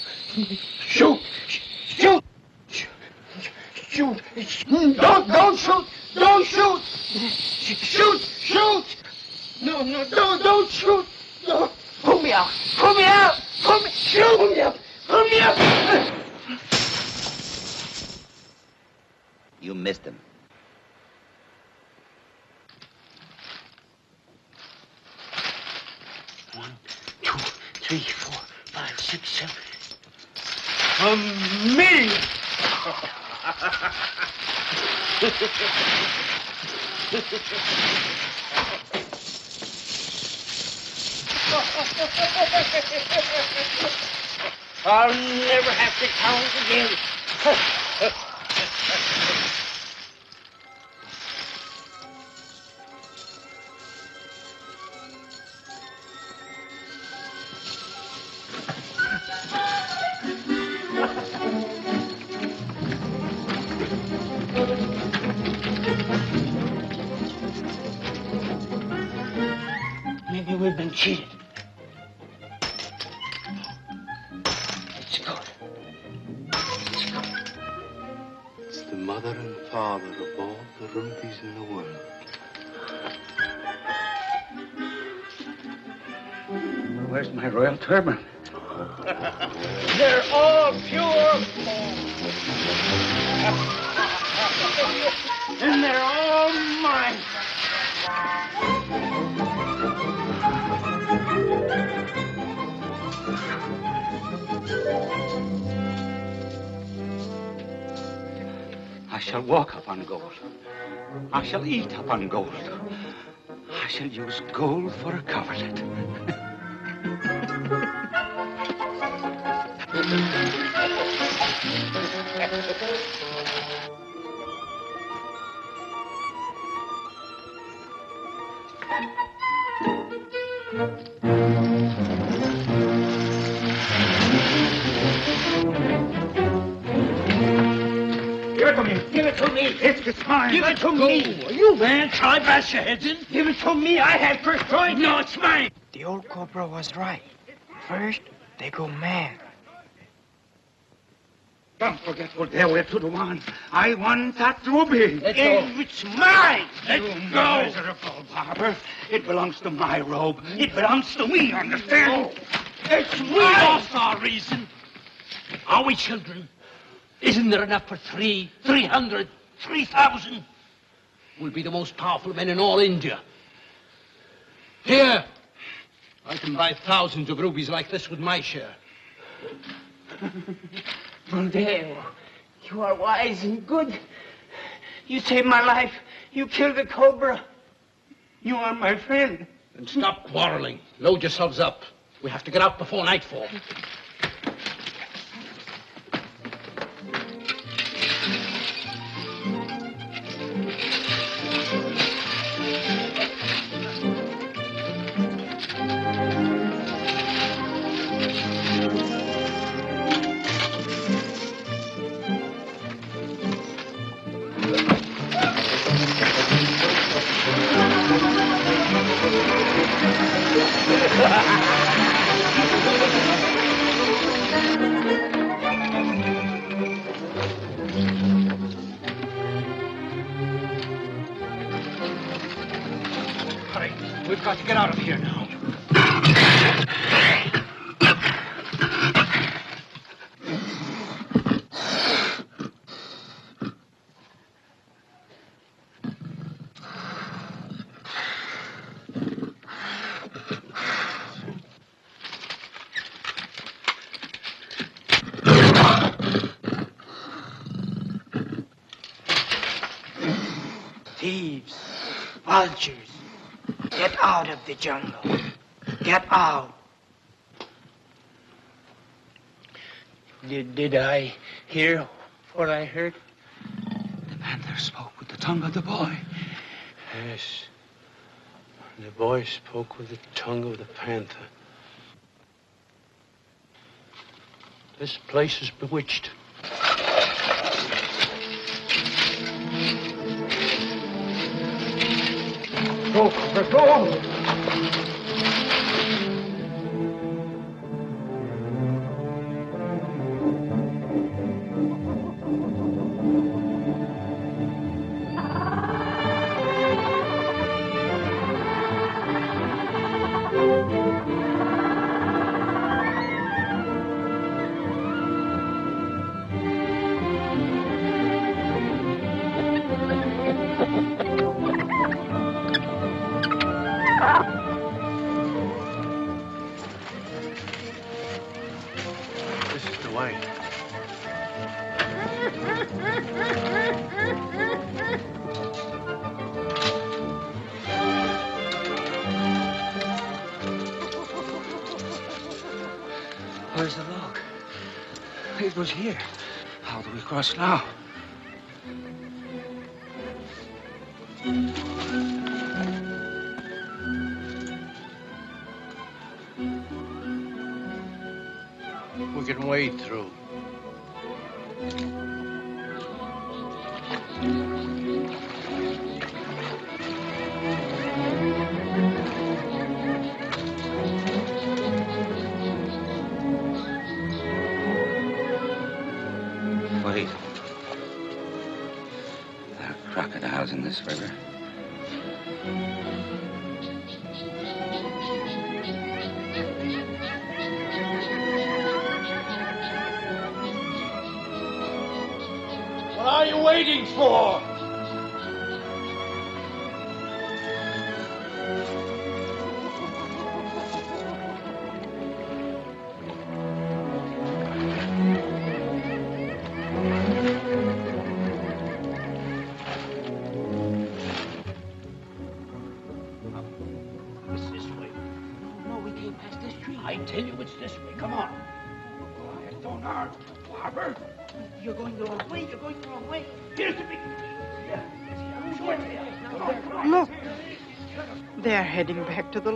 Turban? They're all pure And they're all mine. I shall walk upon gold. I shall eat upon gold. I shall use gold for a coverlet. Give it to me. Give it to me. It's, it's mine. Give it to me. Are you man? Shall I bash your heads in? Give it to me. I had first choice. No, it's mine. The old cobra was right. First, they go mad. Don't forget what they were to the one. I want that ruby. Let go. It's mine. Let You go. Miserable barber. It belongs to my robe. It belongs to me, understand? Oh. It's We mine. lost our reason. Are we children? Isn't there enough for three, three hundred, three thousand? We'll be the most powerful men in all India. Here, I can buy thousands of rubies like this with my share. Buldeo, you are wise and good. You saved my life. You killed the cobra. You are my friend. Then stop quarreling. Load yourselves up. We have to get out before nightfall. Hurry. We've got to get out of here now. thieves, vultures. Get out of the jungle. Get out. Did, did I hear what I heard? The panther spoke with the tongue of the boy. Yes. The boy spoke with the tongue of the panther. This place is bewitched. Go, Cooper, was here. How do we cross now?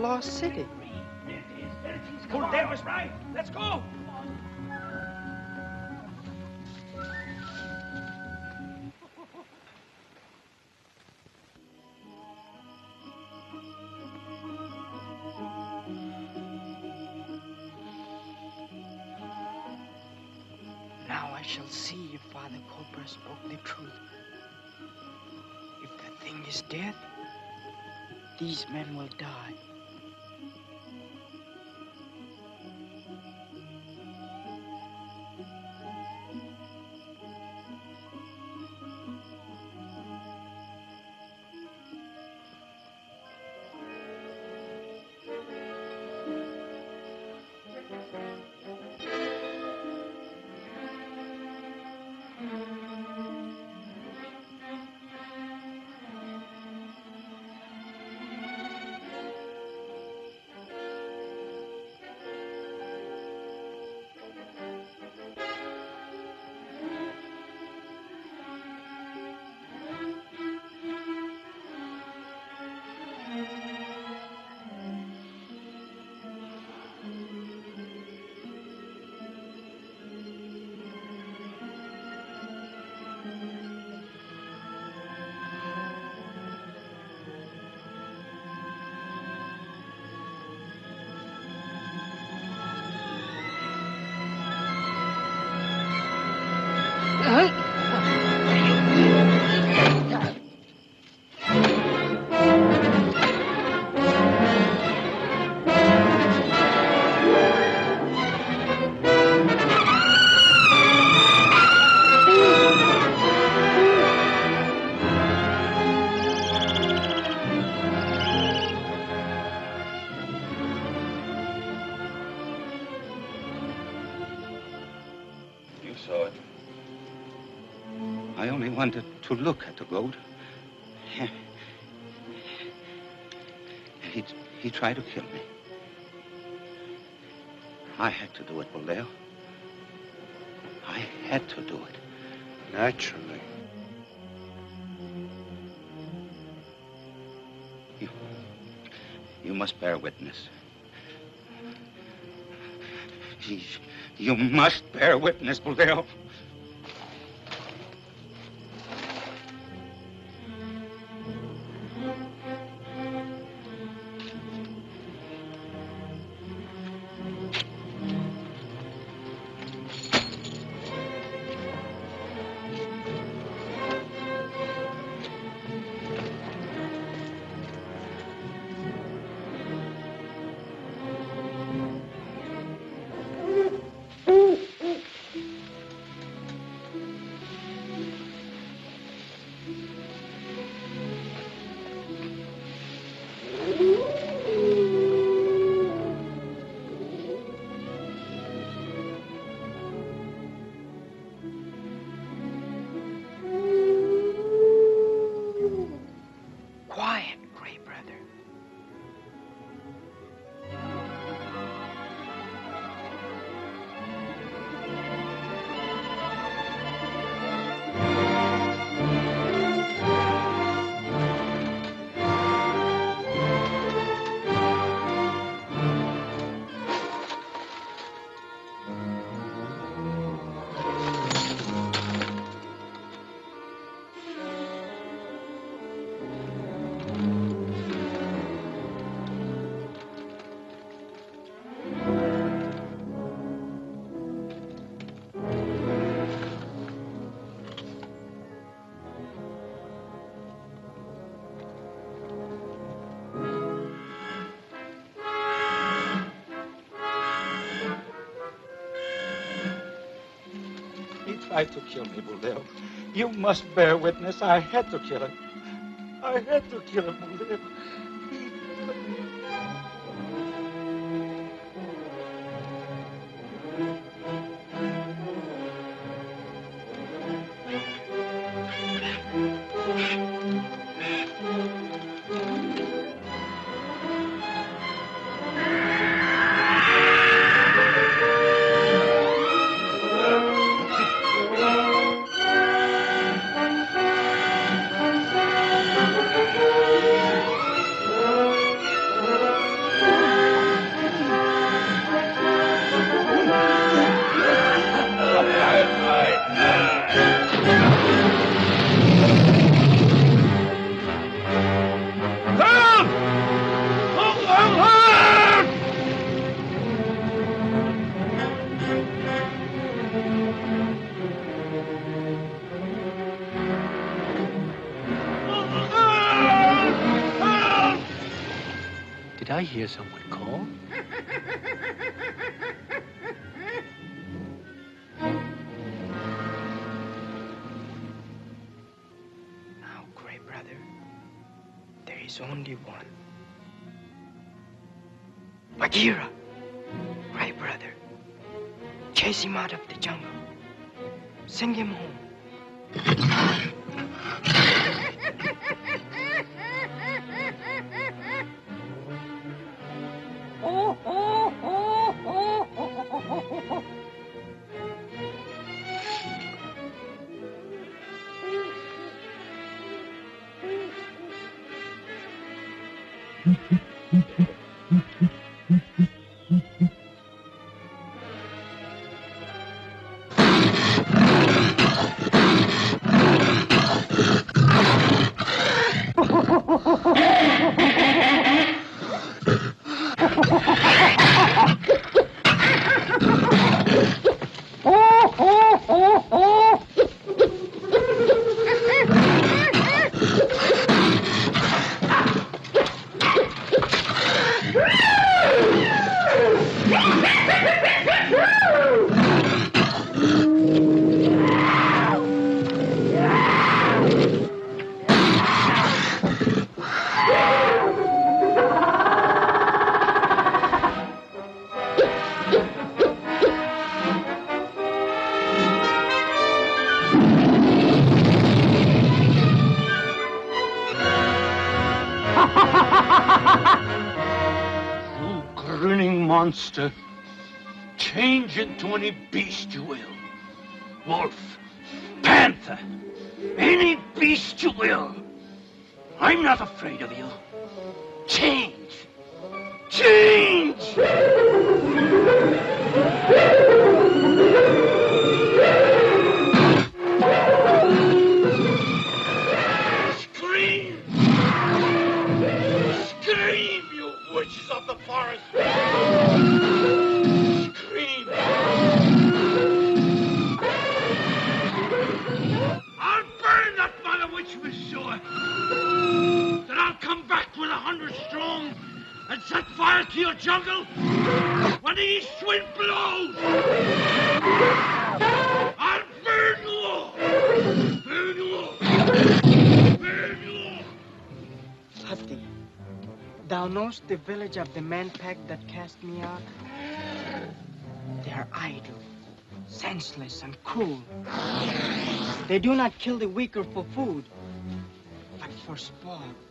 Lost city. Buldeo is right. Let's go. Now I shall see if Father Cobra spoke the truth. If the thing is dead, these men will die. To look at the goat. And He, he tried to kill me. I had to do it, Buldeo. I had to do it. Naturally. You, you must bear witness. You, you must bear witness, Buldeo. You must bear witness. I had to kill him. I had to kill him, Buldeo. Monster. Change into any beast you set fire to your jungle when the east wind blows. I'll burn you all. Burn you all. Burn you all. Thou knowest the village of the man pack that cast me out? They are idle, senseless, and cruel. They do not kill the weaker for food, but for sport.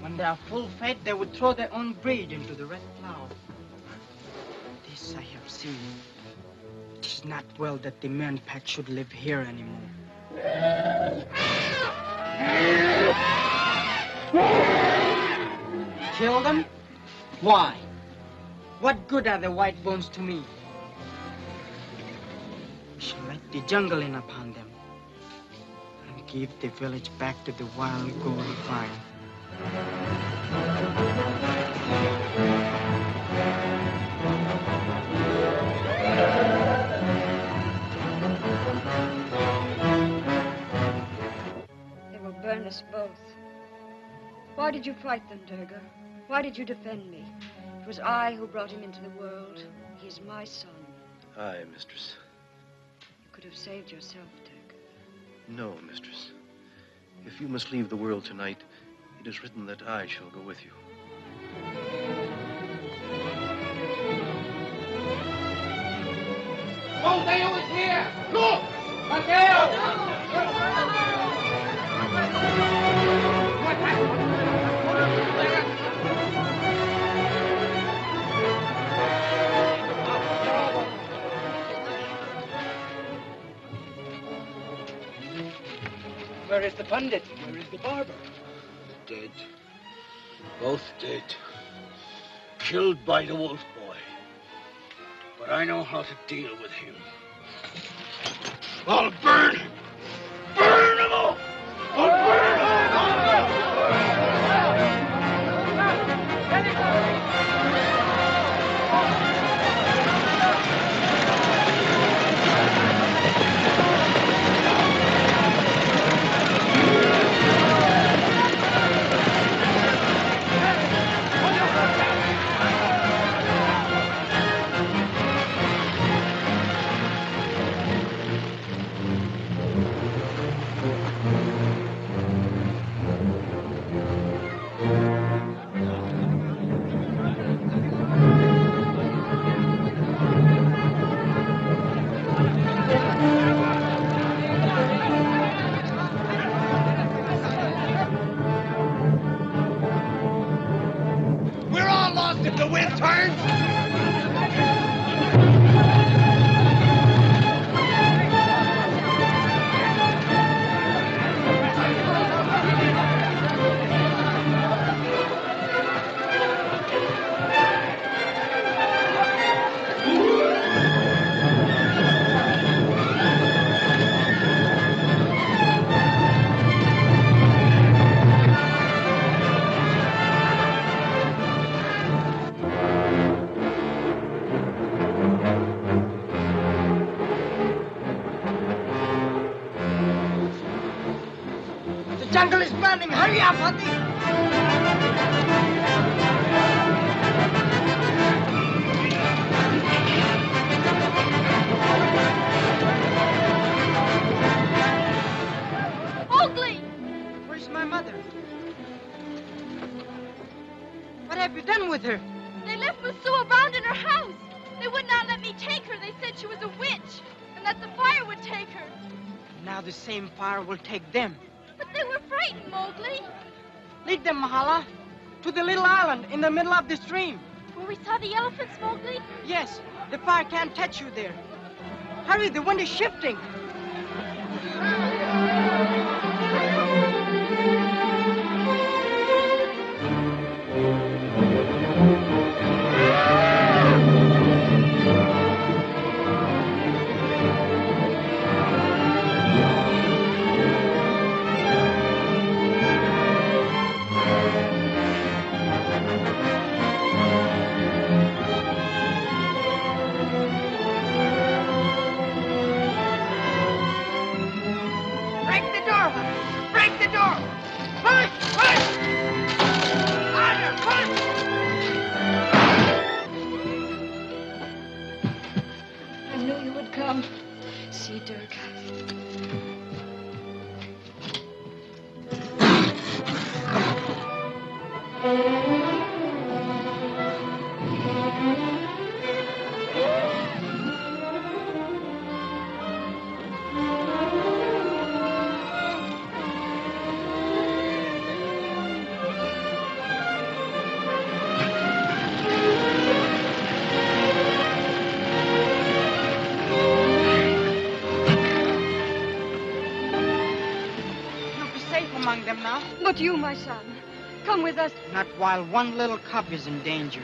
When they are full fed, they would throw their own breed into the red cloud. This I have seen. It is not well that the man pack should live here anymore. Kill them? Why? What good are the white bones to me? We shall let the jungle in upon them and give the village back to the wild gold vine. They will burn us both. Why did you fight them, Durga? Why did you defend me? It was I who brought him into the world. He is my son. Aye, mistress. You could have saved yourself, Durga. No, mistress. If you must leave the world tonight, it is written that I shall go with you. Mateo is here! Look! Mateo! Where is the pundit? Where is the barber? Dead. Both dead. Killed by the wolf boy. But I know how to deal with him. I'll burn him! Will take them. But they were frightened, Mowgli. Lead them, Mahala, to the little island in the middle of the stream. Where we saw the elephants, Mowgli? Yes, the fire can't touch you there. Hurry, the wind is shifting. Ah. While one little cub is in danger.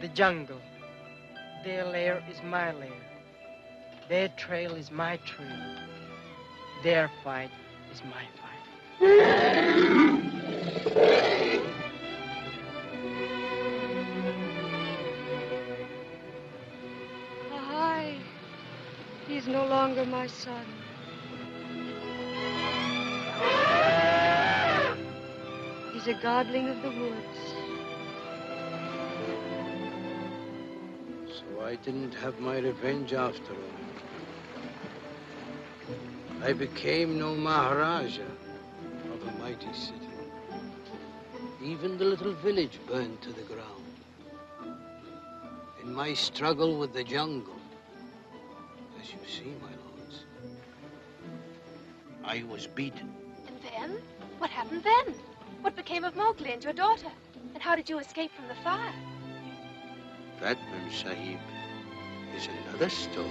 The jungle. Their lair is my lair. Their trail is my trail. Their fight is my fight. Ahai, he's no longer my son. He's a godling of the woods. I didn't have my revenge after all. I became no Maharaja of a mighty city. Even the little village burned to the ground. In my struggle with the jungle, as you see, my lords, I was beaten. And then? What happened then? What became of Mowgli and your daughter? And how did you escape from the fire? That, Sahib, is another story.